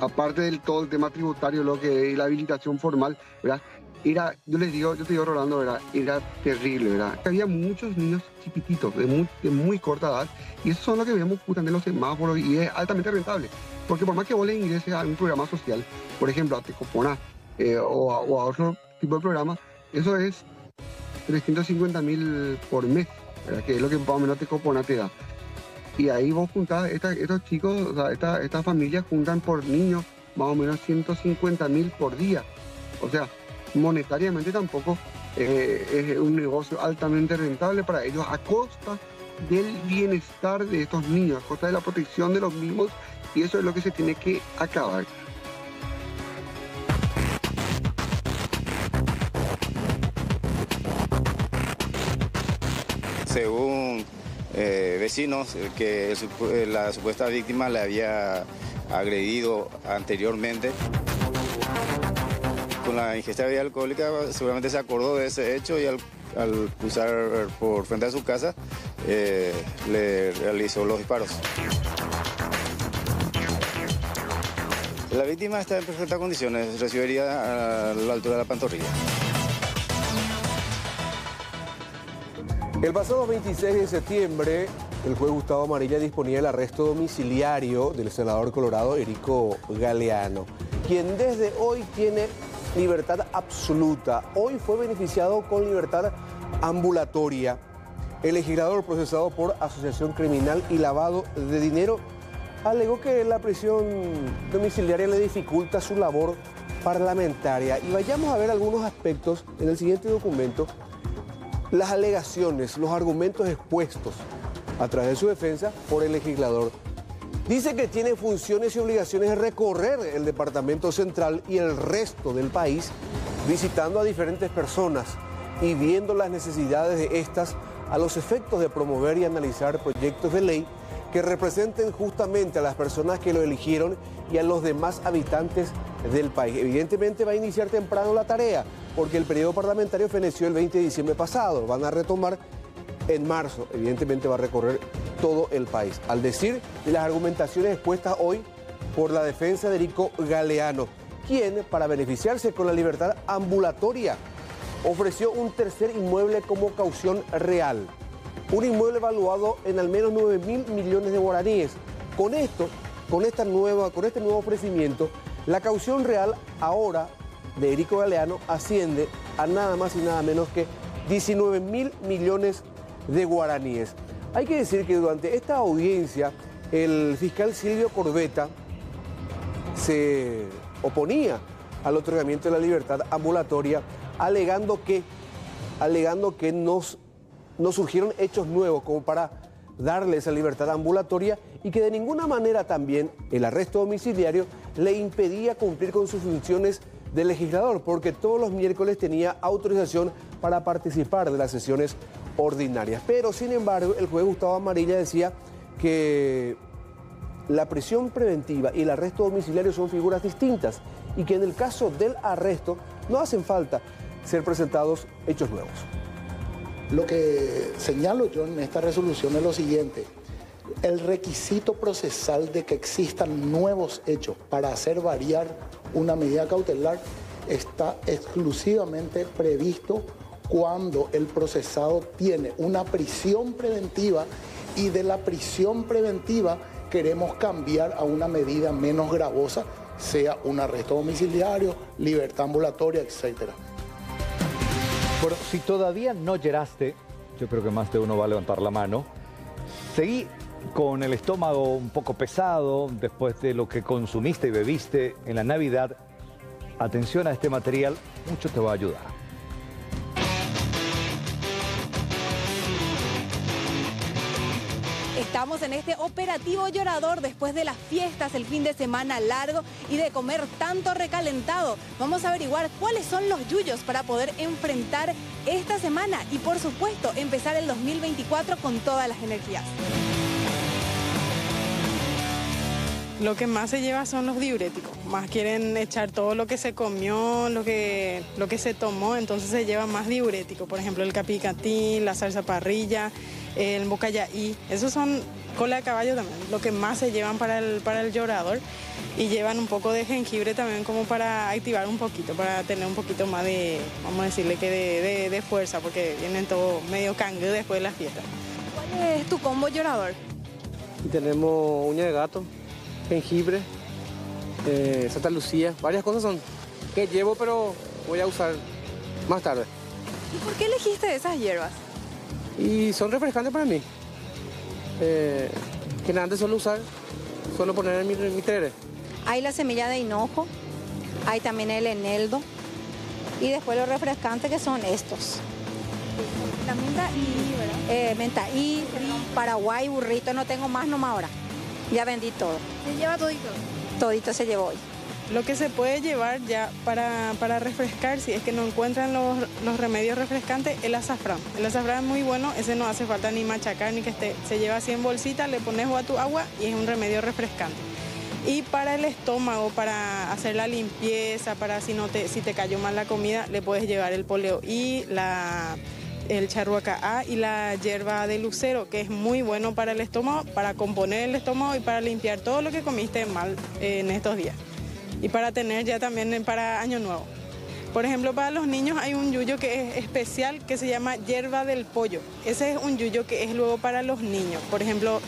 aparte del todo el tema tributario, lo que es la habilitación formal, ¿verdad? era, yo les digo, yo te digo Rolando, era, era terrible, ¿verdad? Había muchos niños chiquititos, de muy, de muy corta edad, y eso son lo que vemos justamente en los semáforos, y es altamente rentable. Porque por más que vos le ingreses a un programa social, por ejemplo a Tecopona eh, o, a, otro tipo de programa, eso es 350 mil por mes, ¿verdad? que es lo que más o menos Tecopona te da. Y ahí vos juntás, estos chicos, o estas esta familias juntan por niño más o menos 150 mil por día. O sea, monetariamente tampoco eh, es un negocio altamente rentable para ellos a costa del bienestar de estos niños, a costa de la protección de los mismos y eso es lo que se tiene que acabar. Según eh, vecinos, que la supuesta víctima le había agredido anteriormente con la ingesta de bebida alcohólica seguramente se acordó de ese hecho y al, cruzar por frente a su casa eh, le realizó los disparos. La víctima está en perfectas condiciones, recibiría a la altura de la pantorrilla. El pasado 26 de septiembre, el juez Gustavo Amarilla disponía el arresto domiciliario del senador colorado Erico Galeano, quien desde hoy tiene libertad absoluta. Hoy fue beneficiado con libertad ambulatoria. El legislador procesado por asociación criminal y lavado de dinero alegó que la prisión domiciliaria le dificulta su labor parlamentaria. Y vayamos a ver algunos aspectos en el siguiente documento, las alegaciones, los argumentos expuestos a través de su defensa por el legislador. Dice que tiene funciones y obligaciones de recorrer el departamento central y el resto del país, visitando a diferentes personas y viendo las necesidades de estas a los efectos de promover y analizar proyectos de ley que representen justamente a las personas que lo eligieron y a los demás habitantes del país. Evidentemente va a iniciar temprano la tarea, porque el periodo parlamentario feneció el 20 de diciembre pasado. Van a retomar en marzo. Evidentemente va a recorrer todo el país. Al decir las argumentaciones expuestas hoy por la defensa de Erico Galeano, quien, para beneficiarse con la libertad ambulatoria, ofreció un tercer inmueble como caución real. Un inmueble evaluado en al menos 9 mil millones de guaraníes. Con esto, con, esta nueva, con este nuevo ofrecimiento, la caución real ahora de Erico Galeano asciende a nada más y nada menos que 19 mil millones de guaraníes. Hay que decir que durante esta audiencia el fiscal Silvio Corbeta se oponía al otorgamiento de la libertad ambulatoria alegando que, alegando que nos, surgieron hechos nuevos como para darle esa libertad ambulatoria y que de ninguna manera también el arresto domiciliario le impedía cumplir con sus funciones de legislador, porque todos los miércoles tenía autorización para participar de las sesiones ordinarias. Pero, sin embargo, el juez Gustavo Amarilla decía que la prisión preventiva y el arresto domiciliario son figuras distintas y que en el caso del arresto no hacen falta ser presentados hechos nuevos. Lo que señalo yo en esta resolución es lo siguiente. El requisito procesal de que existan nuevos hechos para hacer variar una medida cautelar está exclusivamente previsto cuando el procesado tiene una prisión preventiva y de la prisión preventiva queremos cambiar a una medida menos gravosa, sea un arresto domiciliario, libertad ambulatoria, etcétera. Bueno, si todavía no llegaste, yo creo que más de uno va a levantar la mano. Seguí con el estómago un poco pesado después de lo que consumiste y bebiste en la Navidad. Atención a este material, mucho te va a ayudar. Estamos en este operativo llorador después de las fiestas, el fin de semana largo y de comer tanto recalentado. Vamos a averiguar cuáles son los yuyos para poder enfrentar esta semana y por supuesto empezar el 2024 con todas las energías. Lo que más se lleva son los diuréticos. Más quieren echar todo lo que se comió, lo que, lo que se tomó, entonces se lleva más diurético. Por ejemplo, el capicatín, la salsa parrilla, el bocayaí. Esos son cola de caballo también, lo que más se llevan para el, para el llorador. Y llevan un poco de jengibre también como para activar un poquito, para tener un poquito más de, vamos a decirle que de, fuerza, porque vienen todo medio cangue después de la fiesta. ¿Cuál es tu combo llorador? Tenemos uña de gato, jengibre, eh, Santa Lucía, varias cosas son que llevo pero voy a usar más tarde. ¿Y por qué elegiste esas hierbas? y son refrescantes para mí. Eh, que nada antes suelo usar, suelo poner en mi, mi Hay la semilla de hinojo, hay también el eneldo y después los refrescantes que son estos. La menta y, ¿verdad? Eh, menta y, Paraguay, burrito, no tengo más nomás ahora. Ya vendí todo. ¿Se lleva todito? Todito se llevó hoy. Lo que se puede llevar ya para, refrescar, si es que no encuentran los, remedios refrescantes, el azafrán. El azafrán es muy bueno, ese no hace falta ni machacar ni que esté. Se lleva así en bolsita, le pones a tu agua y es un remedio refrescante. Y para el estómago, para hacer la limpieza, para si, no te, si te cayó mal la comida, le puedes llevar el poleo y la, el charruaca y la hierba de lucero, que es muy bueno para el estómago, para componer el estómago y para limpiar todo lo que comiste mal en estos días y para tener ya también para Año Nuevo. Por ejemplo, para los niños hay un yuyo que es especial que se llama hierba del pollo. Ese es un yuyo que es luego para los niños. Por ejemplo,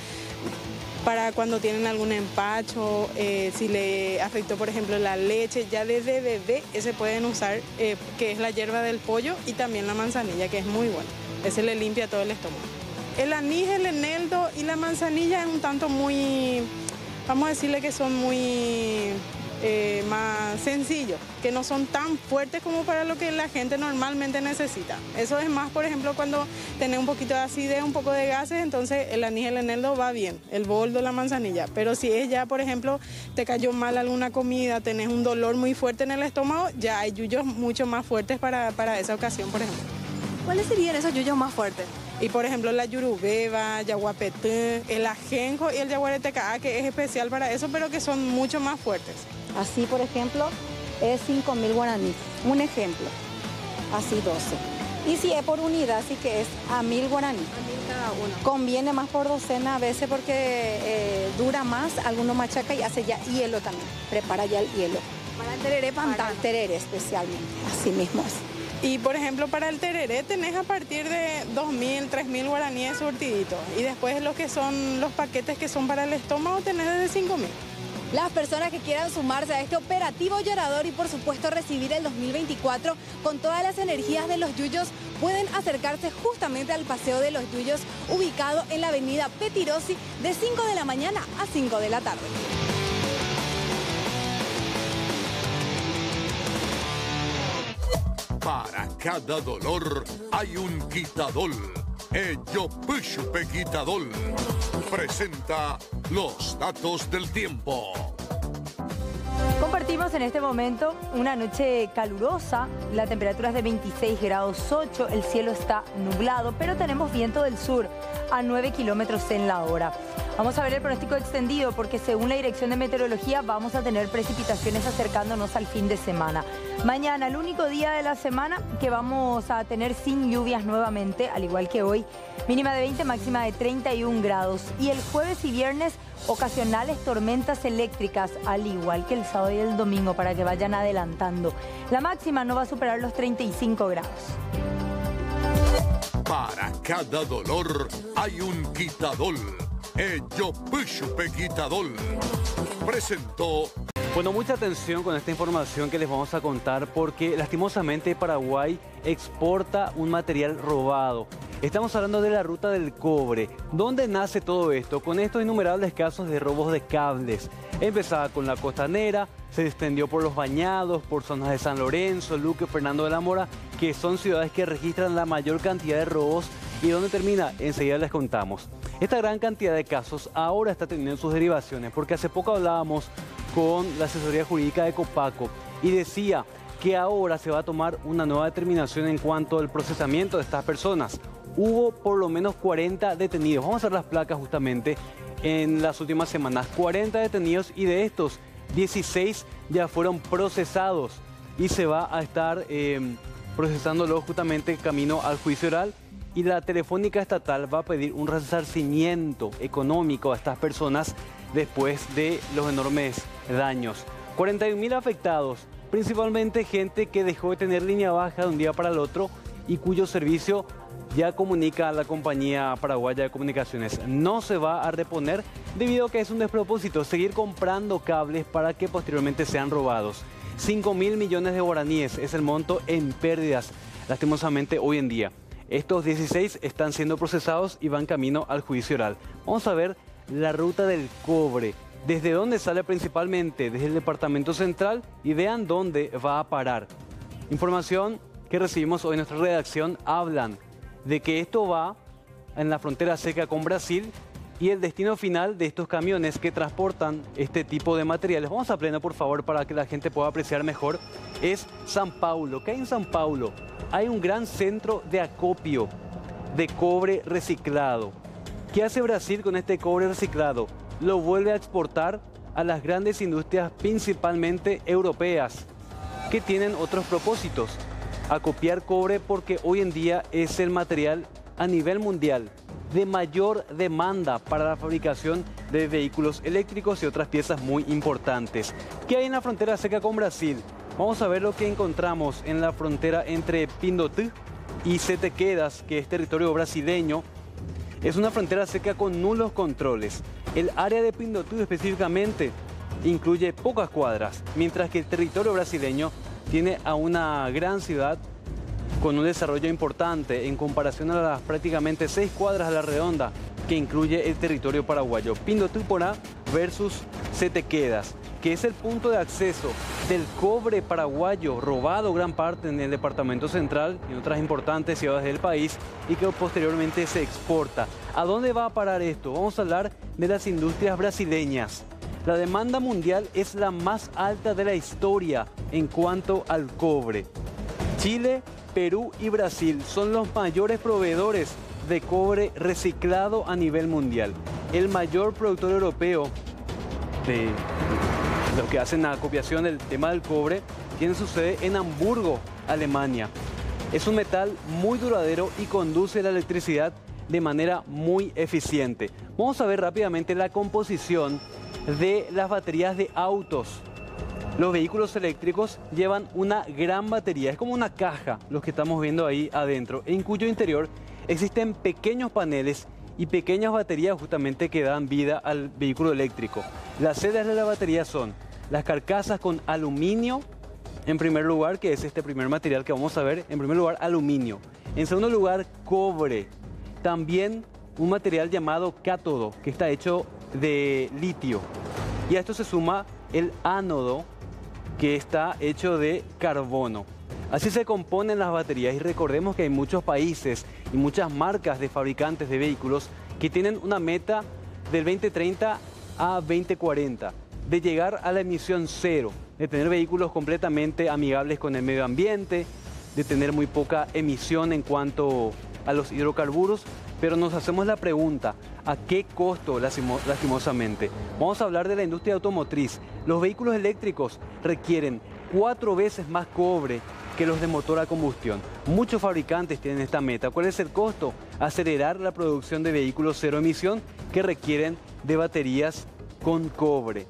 para cuando tienen algún empacho, eh, si le afectó, por ejemplo, la leche, ya desde bebé, ese pueden usar, eh, que es la hierba del pollo y también la manzanilla, que es muy bueno. Ese le limpia todo el estómago. El anís, el eneldo y la manzanilla es un tanto muy, vamos a decirle que son muy eh, más sencillos, que no son tan fuertes como para lo que la gente normalmente necesita. Eso es más, por ejemplo, cuando tenés un poquito de acidez, un poco de gases, entonces el anís el eneldo va bien, el boldo, la manzanilla. Pero si es ya, por ejemplo, te cayó mal alguna comida, tenés un dolor muy fuerte en el estómago, ya hay yuyos mucho más fuertes para, para esa ocasión, por ejemplo. ¿Cuáles serían esos yuyos más fuertes? Y por ejemplo la yurubeba, yaguapetén, el ajenjo y el yaguareteca, que es especial para eso, pero que son mucho más fuertes. Así, por ejemplo, es 5.000 guaraníes. Un ejemplo. Así 12. Y si es por unidad, sí que es a 1.000 guaraníes. cada uno. Conviene más por docena a veces porque eh, dura más, alguno machaca y hace ya hielo también. Prepara ya el hielo. Para el tereré pantano. Para tereré especialmente. Así mismo es. Y por ejemplo, para el tereré tenés a partir de 2.000, 3.000 guaraníes surtiditos. Y después lo que son los paquetes que son para el estómago tenés desde 5.000. Las personas que quieran sumarse a este operativo llorador y por supuesto recibir el 2024 con todas las energías de los Yuyos pueden acercarse justamente al Paseo de los Yuyos ubicado en la avenida Petirosi de 5 de la mañana a 5 de la tarde. Para cada dolor hay un quitadol. Ello Pushupe Quitadol presenta los datos del tiempo. Compartimos en este momento una noche calurosa, la temperatura es de 26 grados 8, el cielo está nublado, pero tenemos viento del sur a 9 kilómetros en la hora. Vamos a ver el pronóstico extendido porque según la Dirección de Meteorología vamos a tener precipitaciones acercándonos al fin de semana. Mañana, el único día de la semana que vamos a tener sin lluvias nuevamente, al igual que hoy, mínima de 20, máxima de 31 grados. Y el jueves y viernes, ocasionales tormentas eléctricas, al igual que el sábado y el domingo, para que vayan adelantando. La máxima no va a superar los 35 grados. Para cada dolor hay un quitadol. Quitadol presentó bueno, mucha atención con esta información que les vamos a contar porque lastimosamente Paraguay exporta un material robado. Estamos hablando de la ruta del cobre. ¿Dónde nace todo esto? Con estos innumerables casos de robos de cables. Empezaba con la costanera, se extendió por los bañados, por zonas de San Lorenzo, Luque, Fernando de la Mora, que son ciudades que registran la mayor cantidad de robos. ¿Y dónde termina? Enseguida les contamos. Esta gran cantidad de casos ahora está teniendo sus derivaciones, porque hace poco hablábamos con la asesoría jurídica de Copaco y decía que ahora se va a tomar una nueva determinación en cuanto al procesamiento de estas personas. Hubo por lo menos 40 detenidos. Vamos a ver las placas justamente en las últimas semanas. 40 detenidos y de estos 16 ya fueron procesados y se va a estar eh, procesándolo justamente camino al juicio oral y la Telefónica Estatal va a pedir un resarcimiento económico a estas personas después de los enormes daños. 41.000 afectados, principalmente gente que dejó de tener línea baja de un día para el otro y cuyo servicio ya comunica a la compañía paraguaya de comunicaciones. No se va a reponer debido a que es un despropósito seguir comprando cables para que posteriormente sean robados. 5 mil millones de guaraníes es el monto en pérdidas, lastimosamente hoy en día. Estos 16 están siendo procesados y van camino al juicio oral. Vamos a ver la ruta del cobre. ¿Desde dónde sale principalmente? Desde el departamento central y vean dónde va a parar. Información que recibimos hoy en nuestra redacción hablan de que esto va en la frontera seca con Brasil y el destino final de estos camiones que transportan este tipo de materiales. Vamos a pleno, por favor, para que la gente pueda apreciar mejor. Es San Paulo. ¿Qué hay en San Paulo? Hay un gran centro de acopio de cobre reciclado. ¿Qué hace Brasil con este cobre reciclado? Lo vuelve a exportar a las grandes industrias, principalmente europeas, que tienen otros propósitos. Acopiar cobre porque hoy en día es el material a nivel mundial de mayor demanda para la fabricación de vehículos eléctricos y otras piezas muy importantes. ¿Qué hay en la frontera seca con Brasil? Vamos a ver lo que encontramos en la frontera entre Pindotú y Sete Quedas, que es territorio brasileño. Es una frontera seca con nulos controles. El área de Pindotú específicamente incluye pocas cuadras, mientras que el territorio brasileño tiene a una gran ciudad con un desarrollo importante en comparación a las prácticamente seis cuadras a la redonda que incluye el territorio paraguayo. Pindotú Porá versus Sete Quedas. que es el punto de acceso del cobre paraguayo robado gran parte en el departamento central y en otras importantes ciudades del país y que posteriormente se exporta. ¿A dónde va a parar esto? Vamos a hablar de las industrias brasileñas. La demanda mundial es la más alta de la historia en cuanto al cobre. Chile, Perú y Brasil son los mayores proveedores de cobre reciclado a nivel mundial. El mayor productor europeo de lo que hacen la acopiación del tema del cobre tiene su sede en Hamburgo, Alemania. Es un metal muy duradero y conduce la electricidad de manera muy eficiente. Vamos a ver rápidamente la composición de las baterías de autos. Los vehículos eléctricos llevan una gran batería, es como una caja los que estamos viendo ahí adentro, en cuyo interior existen pequeños paneles y pequeñas baterías justamente que dan vida al vehículo eléctrico. Las sedes de la batería son las carcasas con aluminio, en primer lugar, que es este primer material que vamos a ver, en primer lugar aluminio. En segundo lugar, cobre. También un material llamado cátodo, que está hecho de litio. Y a esto se suma el ánodo, que está hecho de carbono. Así se componen las baterías y recordemos que hay muchos países y muchas marcas de fabricantes de vehículos que tienen una meta del 2030 a 2040 de llegar a la emisión cero, de tener vehículos completamente amigables con el medio ambiente, de tener muy poca emisión en cuanto a los hidrocarburos, pero nos hacemos la pregunta, ¿a qué costo lastimosamente? Vamos a hablar de la industria automotriz. Los vehículos eléctricos requieren cuatro veces más cobre que los de motor a combustión. Muchos fabricantes tienen esta meta. ¿Cuál es el costo? Acelerar la producción de vehículos cero emisión que requieren de baterías con cobre.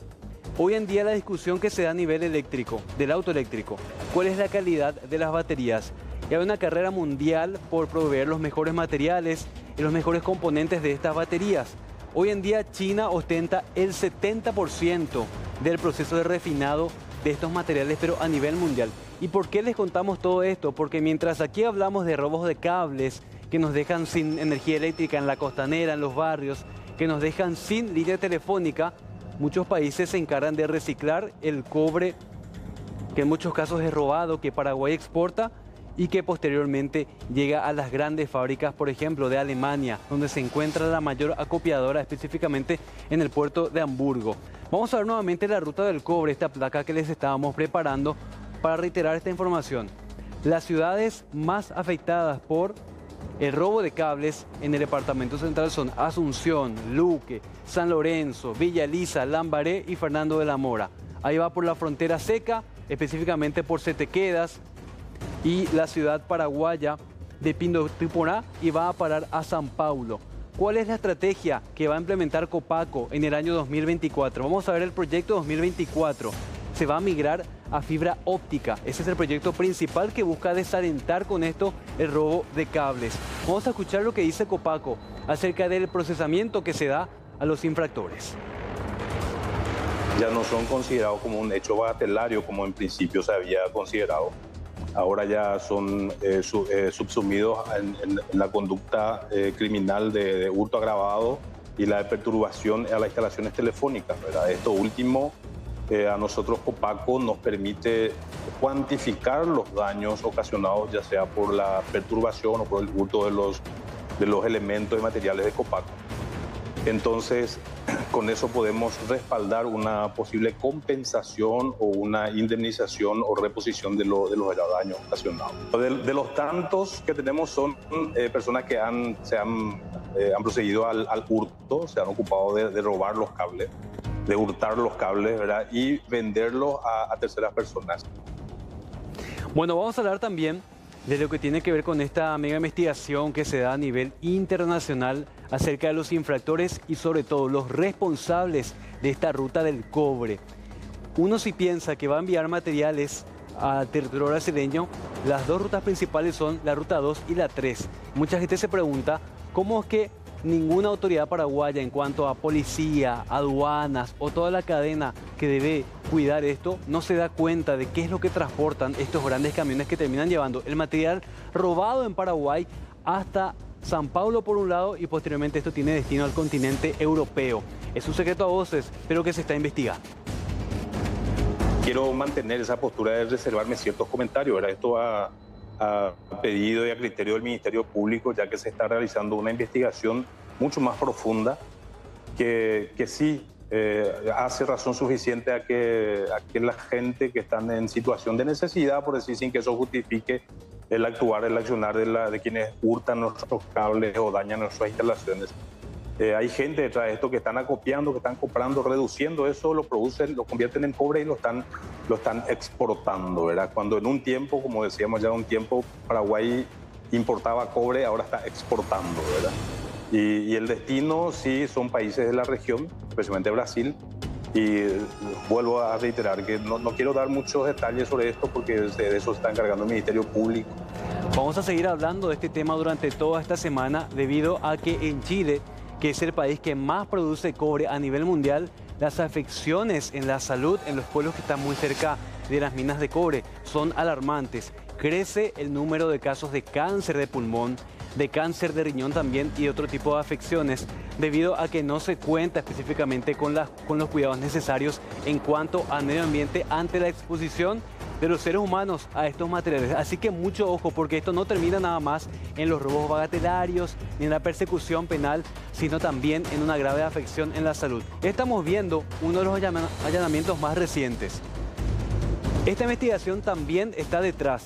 Hoy en día la discusión que se da a nivel eléctrico, del auto eléctrico, ¿cuál es la calidad de las baterías? Y hay una carrera mundial por proveer los mejores materiales y los mejores componentes de estas baterías. Hoy en día China ostenta el 70% del proceso de refinado de estos materiales, pero a nivel mundial. ¿Y por qué les contamos todo esto? Porque mientras aquí hablamos de robos de cables que nos dejan sin energía eléctrica en la costanera, en los barrios, que nos dejan sin línea telefónica, muchos países se encargan de reciclar el cobre que en muchos casos es robado, que Paraguay exporta y que posteriormente llega a las grandes fábricas, por ejemplo, de Alemania, donde se encuentra la mayor acopiadora específicamente en el puerto de Hamburgo. Vamos a ver nuevamente la ruta del cobre, esta placa que les estábamos preparando para reiterar esta información. Las ciudades más afectadas por el robo de cables en el departamento central son Asunción, Luque, San Lorenzo, Villa Elisa, Lambaré y Fernando de la Mora. Ahí va por la frontera seca, específicamente por Setequedas, y la ciudad paraguaya de Pindo Triporá y va a parar a San Paulo. ¿Cuál es la estrategia que va a implementar Copaco en el año 2024? Vamos a ver el proyecto 2024. Se va a migrar a fibra óptica. Ese es el proyecto principal que busca desalentar con esto el robo de cables. Vamos a escuchar lo que dice Copaco acerca del procesamiento que se da a los infractores. Ya no son considerados como un hecho bagatelario como en principio se había considerado ahora ya son eh, eh, subsumidos en, la conducta eh, criminal de, hurto agravado y la de perturbación a las instalaciones telefónicas. Esto último a nosotros Copaco nos permite cuantificar los daños ocasionados ya sea por la perturbación o por el hurto de los, de los elementos y materiales de Copaco. Entonces, con eso podemos respaldar una posible compensación o una indemnización o reposición de, lo, de los daños ocasionados. De, los tantos que tenemos son eh, personas que han, se han, eh, han procedido al, hurto, se han ocupado de, robar los cables, de hurtar los cables ¿verdad? y venderlos a, a terceras personas. Bueno, vamos a hablar también de lo que tiene que ver con esta mega investigación que se da a nivel internacional acerca de los infractores y sobre todo los responsables de esta ruta del cobre. Uno si piensa que va a enviar materiales a territorio brasileño, las dos rutas principales son la ruta 2 y la 3. Mucha gente se pregunta cómo es que ninguna autoridad paraguaya en cuanto a policía, aduanas o toda la cadena que debe cuidar esto no se da cuenta de qué es lo que transportan estos grandes camiones que terminan llevando el material robado en Paraguay hasta San Paulo por un lado y posteriormente esto tiene destino al continente europeo. Es un secreto a voces, pero que se está investigando. quiero mantener esa postura de reservarme ciertos comentarios. Esto ha, a pedido y a criterio del Ministerio Público, ya que se está realizando una investigación mucho más profunda que, que sí eh, hace razón suficiente a que, a que la gente que están en situación de necesidad, por decir sin que eso justifique el actuar, el accionar de, la, de quienes hurtan nuestros cables o dañan nuestras instalaciones. Eh, hay gente detrás de esto que están acopiando, que están comprando, reduciendo eso, lo producen, lo convierten en cobre y lo están, lo están exportando, ¿verdad? Cuando en un tiempo, como decíamos ya un tiempo, Paraguay importaba cobre, ahora está exportando, ¿verdad? Y, el destino sí son países de la región, especialmente Brasil, y vuelvo a reiterar que no, no, quiero dar muchos detalles sobre esto porque de eso está encargando el Ministerio Público. Vamos a seguir hablando de este tema durante toda esta semana debido a que en Chile que es el país que más produce cobre a nivel mundial, las afecciones en la salud en los pueblos que están muy cerca de las minas de cobre son alarmantes. Crece el número de casos de cáncer de pulmón, de cáncer de riñón también y otro tipo de afecciones debido a que no se cuenta específicamente con, con los cuidados necesarios en cuanto al medio ambiente ante la exposición de los seres humanos a estos materiales. Así que mucho ojo porque esto no termina nada más en los robos bagatelarios ni en la persecución penal, sino también en una grave afección en la salud. Estamos viendo uno de los allanamientos más recientes. Esta investigación también está detrás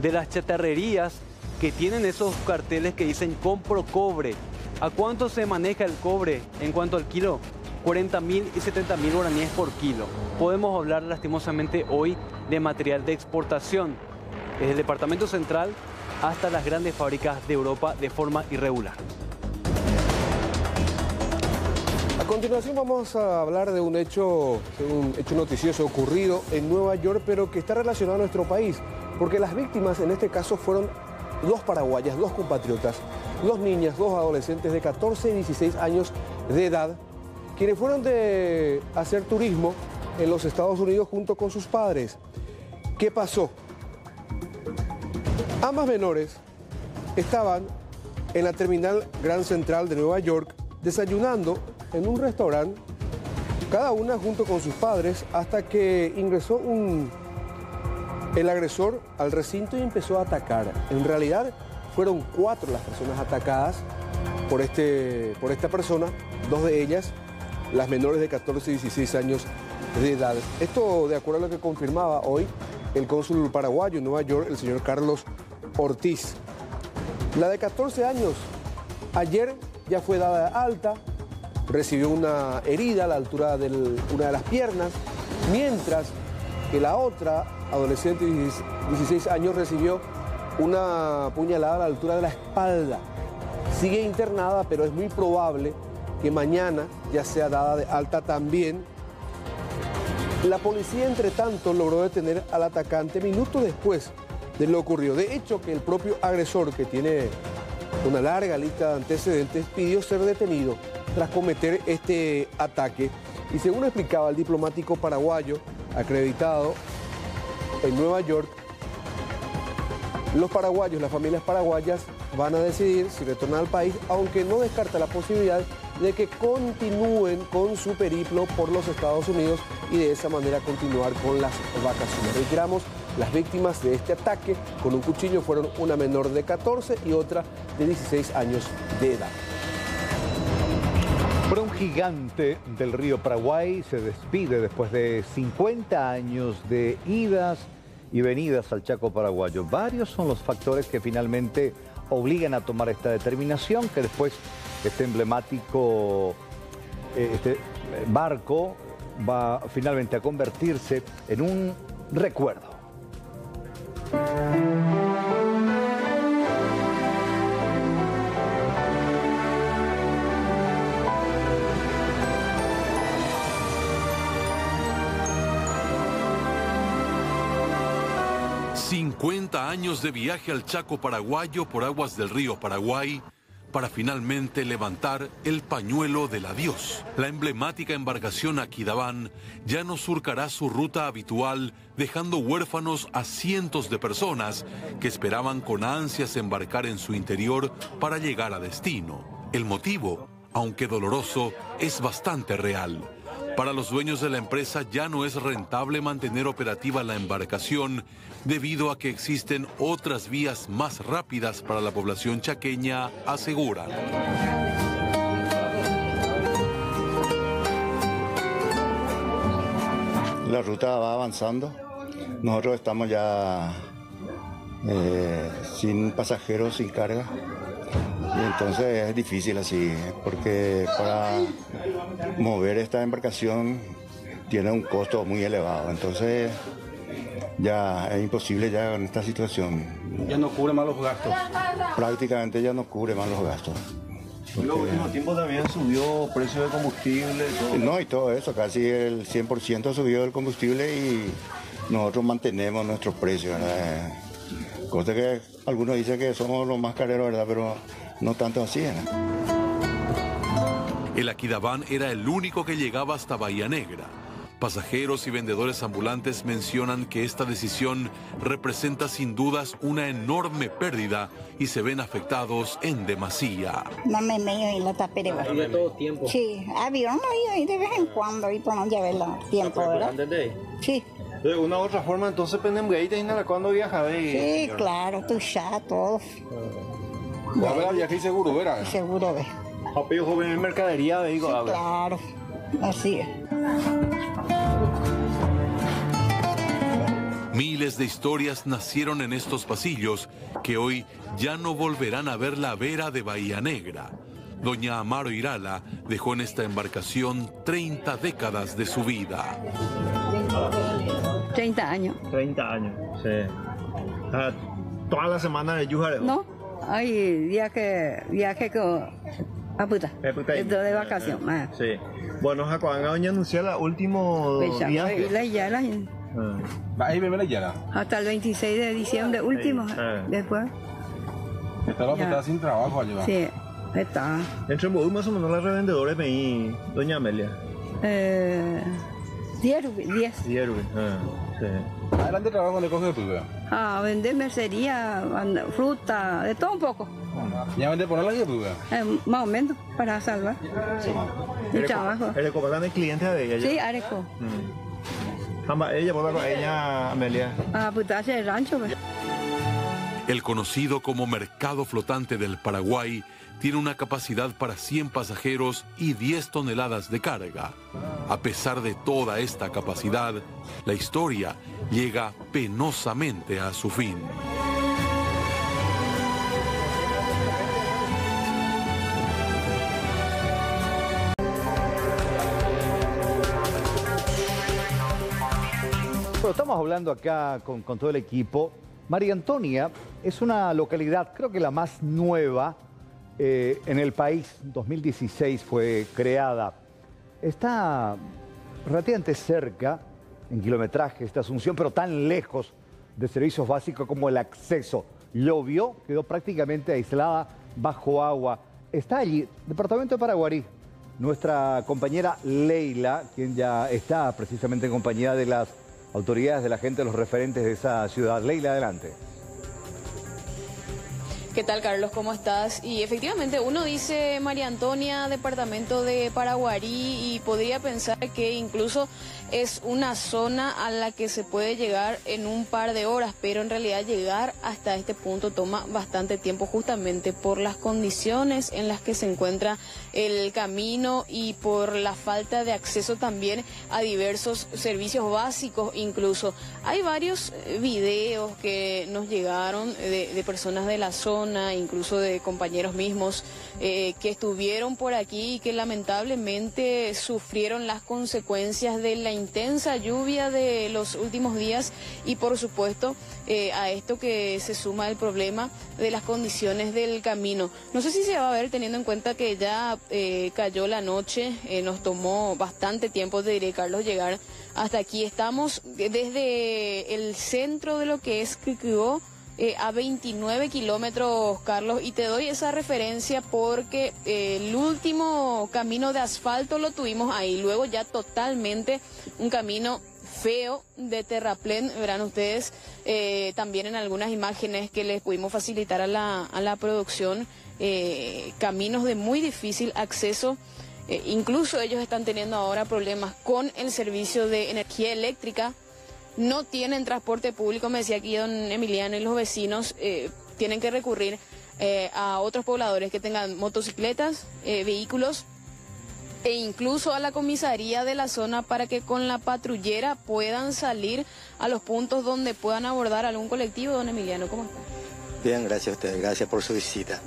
de las chatarrerías que tienen esos carteles que dicen compro cobre. ¿A cuánto se maneja el cobre en cuanto al kilo? 40 mil y 70 mil guaraníes por kilo. Podemos hablar lastimosamente hoy de material de exportación, desde el Departamento Central hasta las grandes fábricas de Europa de forma irregular. A continuación vamos a hablar de un hecho, un hecho noticioso ocurrido en Nueva York, pero que está relacionado a nuestro país, porque las víctimas en este caso fueron dos paraguayas, dos compatriotas, dos niñas, dos adolescentes de 14 y 16 años de edad, quienes fueron de hacer turismo en los Estados Unidos junto con sus padres. ¿Qué pasó? Ambas menores estaban en la terminal Gran Central de Nueva York desayunando en un restaurante, cada una junto con sus padres, hasta que ingresó un, el agresor al recinto y empezó a atacar. En realidad fueron cuatro las personas atacadas por, este, por esta persona, dos de ellas las menores de 14 y 16 años de edad. Esto de acuerdo a lo que confirmaba hoy el cónsul paraguayo en Nueva York, el señor Carlos Ortiz. La de 14 años, ayer ya fue dada alta, recibió una herida a la altura de una de las piernas, mientras que la otra, adolescente de 16 años, recibió una puñalada a la altura de la espalda. Sigue internada, pero es muy probable que mañana ya sea dada de alta también. La policía, entre tanto, logró detener al atacante minutos después de lo ocurrido. De hecho, que el propio agresor, que tiene una larga lista de antecedentes, pidió ser detenido tras cometer este ataque. Y según explicaba el diplomático paraguayo acreditado en Nueva York, los paraguayos, las familias paraguayas, van a decidir si retornar al país, aunque no descarta la posibilidad de que continúen con su periplo por los Estados Unidos y de esa manera continuar con las vacaciones. Reiteramos, las víctimas de este ataque con un cuchillo fueron una menor de 14 y otra de 16 años de edad. Un gigante del río Paraguay se despide después de 50 años de idas y venidas al Chaco paraguayo. Varios son los factores que finalmente obligan a tomar esta determinación que después este emblemático eh, este barco va finalmente a convertirse en un recuerdo. 50 años de viaje al Chaco paraguayo por aguas del río Paraguay para finalmente levantar el pañuelo del adiós. La emblemática embarcación Aquidabán ya no surcará su ruta habitual, dejando huérfanos a cientos de personas que esperaban con ansias embarcar en su interior para llegar a destino. El motivo, aunque doloroso, es bastante real Para los dueños de la empresa ya no es rentable mantener operativa la embarcación debido a que existen otras vías más rápidas para la población chaqueña, aseguran. La ruta va avanzando. Nosotros estamos ya eh, sin pasajeros, sin carga. Y entonces es difícil así, porque para mover esta embarcación tiene un costo muy elevado. Entonces ya es imposible ya en esta situación. Ya no cubre más los gastos. Prácticamente ya no cubre más los gastos. En los últimos tiempos también subió precio de combustible. Todo. No, y todo eso, casi el 100% subió el combustible y nosotros mantenemos nuestros precios. ¿verdad? Cosa que algunos dicen que somos los más careros, ¿verdad? Pero no tanto así. ¿verdad? El Aquidabán era el único que llegaba hasta Bahía Negra. Pasajeros y vendedores ambulantes mencionan que esta decisión representa sin dudas una enorme pérdida y se ven afectados en demasía. No me medio y la tapere. todo tiempo? Sí, avión no y de vez en cuando y por no llevar el tiempo, ¿verdad? Sí. De una u otra forma, entonces pendiente y cuando viaja Sí, claro, tú ya, todo. Va a ver viaje seguro, ¿verdad? Seguro, ve. Apello joven en mercadería, digo, sí, claro, así es. Miles de historias nacieron en estos pasillos que hoy ya no volverán a ver la vera de Bahía Negra. Doña Amaro Irala dejó en esta embarcación 30 décadas de su vida. 30 años. 30 años, sí. Ah, toda la semana de Yujareo. No, hay viaje, viaje con a puta. Esto de vacación. Eh, sí. Bueno, Jaco, van a anunciar la último viaje. La yala. ¿Va a ir la yala? Hasta el 26 de diciembre, último. Después. Está la está sin trabajo allá. Sí, está. Entre más o menos las revendedoras me doña Amelia. Eh, 10 rupias, 10. 10 rupias, ah, sí. Adelante trabajo le coge tú, Ah, vender mercería, fruta, de todo un poco. ¿Ya vende por la tú, eh, Más o menos, para salvar. Sí. El trabajo. ¿Eres de cliente de ella? Sí, Areco. Mm. Ella, por ella, Amelia. Ah, pues hace el rancho, pues. El conocido como Mercado Flotante del Paraguay tiene una capacidad para 100 pasajeros y 10 toneladas de carga. A pesar de toda esta capacidad, la historia llega penosamente a su fin. Bueno, estamos hablando acá con, con todo el equipo. María Antonia es una localidad, creo que la más nueva eh, en el país, 2016 fue creada. Está relativamente cerca en kilometraje esta Asunción, pero tan lejos de servicios básicos como el acceso. Llovió, quedó prácticamente aislada bajo agua. Está allí, departamento de Paraguarí, nuestra compañera Leila, quien ya está precisamente en compañía de las autoridades, de la gente, los referentes de esa ciudad. Leila, adelante. ¿Qué tal, Carlos? ¿Cómo estás? Y efectivamente, uno dice María Antonia, departamento de Paraguarí, y podría pensar que incluso es una zona a la que se puede llegar en un par de horas, pero en realidad llegar hasta este punto toma bastante tiempo justamente por las condiciones en las que se encuentra el camino y por la falta de acceso también a diversos servicios básicos incluso. Hay varios eh, videos que nos llegaron de, personas de la zona, incluso de compañeros mismos eh, que estuvieron por aquí y que lamentablemente sufrieron las consecuencias de la intensa lluvia de los últimos días y por supuesto eh, a esto que se suma el problema de las condiciones del camino. No sé si se va a ver teniendo en cuenta que ya eh, cayó la noche, eh, nos tomó bastante tiempo, te diré Carlos, llegar hasta aquí. Estamos desde el centro de lo que es Quiquigó, a 29 kilómetros, Carlos, y te doy esa referencia porque el último camino de asfalto lo tuvimos ahí, luego ya totalmente un camino feo de terraplén, verán ustedes eh, también en algunas imágenes que les pudimos facilitar a la, a la producción, eh, caminos de muy difícil acceso Eh, incluso ellos están teniendo ahora problemas con el servicio de energía eléctrica. No tienen transporte público, me decía aquí don Emiliano, y los vecinos eh, tienen que recurrir eh, a otros pobladores que tengan motocicletas, vehículos e incluso a la comisaría de la zona para que con la patrullera puedan salir a los puntos donde puedan abordar algún colectivo. Don Emiliano, ¿cómo está? Bien, gracias a ustedes, gracias por su visita.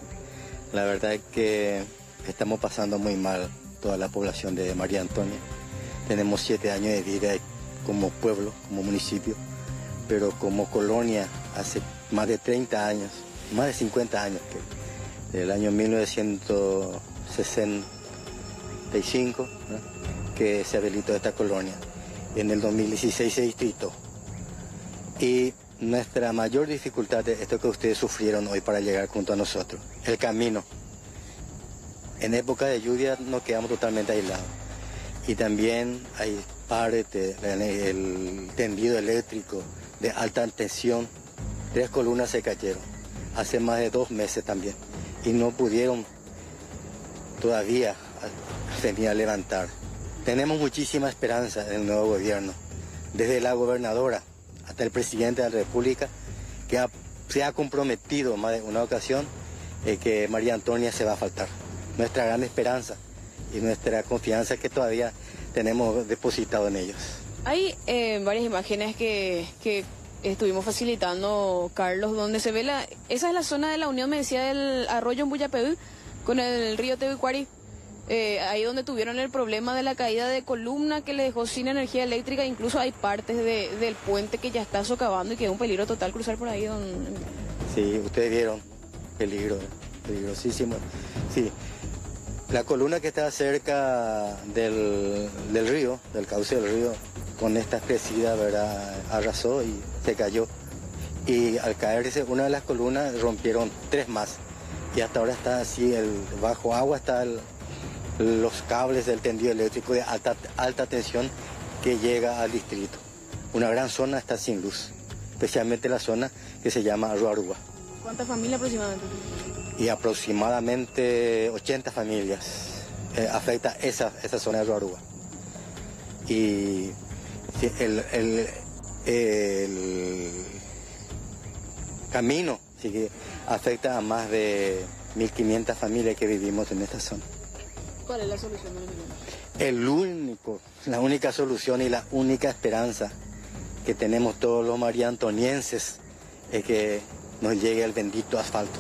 La verdad es que estamos pasando muy mal toda la población de María Antonia. Tenemos siete años de vida como pueblo, como municipio, pero como colonia hace más de 30 años, más de 50 años, que el año 1965, que se habilitó esta colonia. En el 2016 se distritó. Y nuestra mayor dificultad es esto que ustedes sufrieron hoy para llegar junto a nosotros, el camino. En época de lluvia nos quedamos totalmente aislados. Y también hay parte, el tendido eléctrico de alta tensión, tres columnas se cayeron, hace más de dos meses también, y no pudieron todavía venir a levantar. Tenemos muchísima esperanza en el nuevo gobierno, desde la gobernadora hasta el presidente de la República, que se ha comprometido más de una ocasión eh, que María Antonia se va a faltar nuestra gran esperanza y nuestra confianza que todavía tenemos depositado en ellos. Hay eh, varias imágenes que, estuvimos facilitando, Carlos, donde se ve la... Esa es la zona de la unión, me decía, del arroyo en Buyapeú con el río Tebicuari. Eh, ahí donde tuvieron el problema de la caída de columna que le dejó sin energía eléctrica, incluso hay partes del puente que ya está socavando y que es un peligro total cruzar por ahí. Don... Sí, ustedes vieron, peligro, peligrosísimo. Sí, la columna que está cerca del, río, del cauce del río, con esta crecida, ¿verdad? arrasó y se cayó. Y al caerse una de las columnas rompieron tres más. Y hasta ahora está así, el, bajo agua están los cables del tendido eléctrico de alta, alta tensión que llega al distrito. Una gran zona está sin luz, especialmente la zona que se llama Aruarúa. ¿Cuántas familias aproximadamente? Y aproximadamente 80 familias eh, afecta esa, esa zona de Ruarúa. Y el, el, camino afecta a más de 1.500 familias que vivimos en esta zona. ¿Cuál es la solución? El único, la única solución y la única esperanza que tenemos todos los mariantonienses es que nos llegue el bendito asfalto.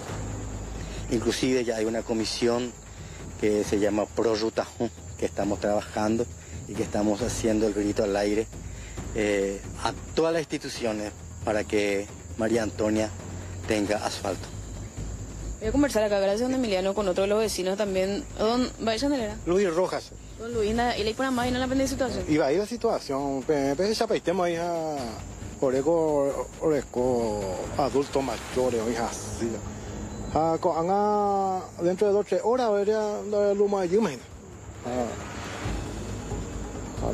Inclusive ya hay una comisión que se llama Pro Ruta que estamos trabajando y que estamos haciendo el grito al aire eh, a todas las instituciones para que María Antonia tenga asfalto. Voy a conversar acá, gracias a don Emiliano, con otro de los vecinos también. ¿Don era? Luis Rojas. Don Luis, ¿y le por más no la pendiente situación? Iba a ir la situación, pero ya peitemos ahí a Oreco, Oreco, adultos mayores, hija así. Ah, anga dentro de dos tres horas vería la luma de yumen. Ah,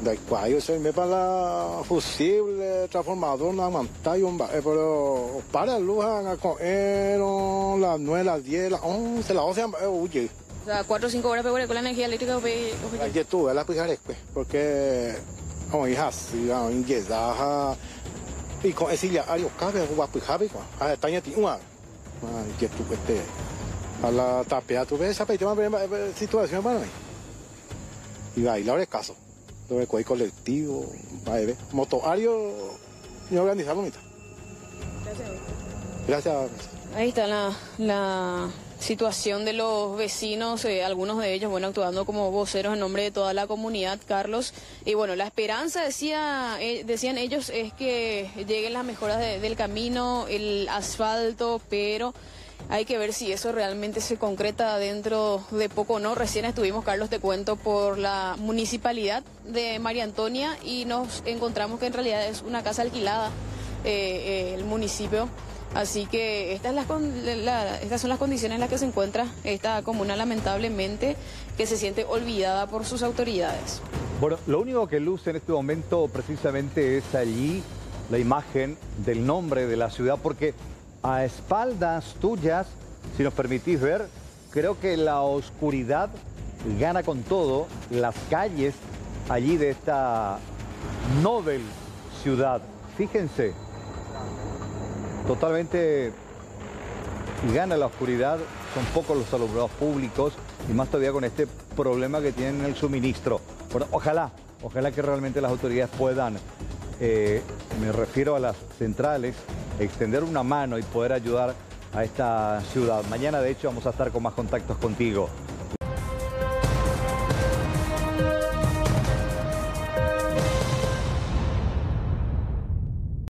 de cual soy me para fusible transformador manta y un pero para luz anga con las las diez las once las once huye. O sea, o cinco horas peor con la energía eléctrica tuve la pijar pues, porque como la ingesa y con ese ya hay cabe va pijar pues, ah, taña tiene que tu este a la tapea tu ves esa peitema situación para mí y la hora caso. Lo de colectivo ver motoario y organizamos mitad gracias gracias ahí está la, la situación de los vecinos, eh, algunos de ellos, bueno, actuando como voceros en nombre de toda la comunidad, Carlos. Y bueno, la esperanza, decía, eh, decían ellos, es que lleguen las mejoras del camino, el asfalto, pero hay que ver si eso realmente se concreta dentro de poco o no. Recién estuvimos, Carlos, te cuento, por la municipalidad de María Antonia y nos encontramos que en realidad es una casa alquilada, eh, el municipio Así que estas, son las condiciones en las que se encuentra esta comuna, lamentablemente, que se siente olvidada por sus autoridades. Bueno, lo único que luce en este momento precisamente es allí la imagen del nombre de la ciudad, porque a espaldas tuyas, si nos permitís ver, creo que la oscuridad gana con todo las calles allí de esta Nobel ciudad. Fíjense, totalmente gana la oscuridad, son pocos los alumbrados públicos y más todavía con este problema que tienen el suministro. Bueno, ojalá, ojalá que realmente las autoridades puedan, eh, me refiero a las centrales, extender una mano y poder ayudar a esta ciudad. Mañana, de hecho, vamos a estar con más contactos contigo.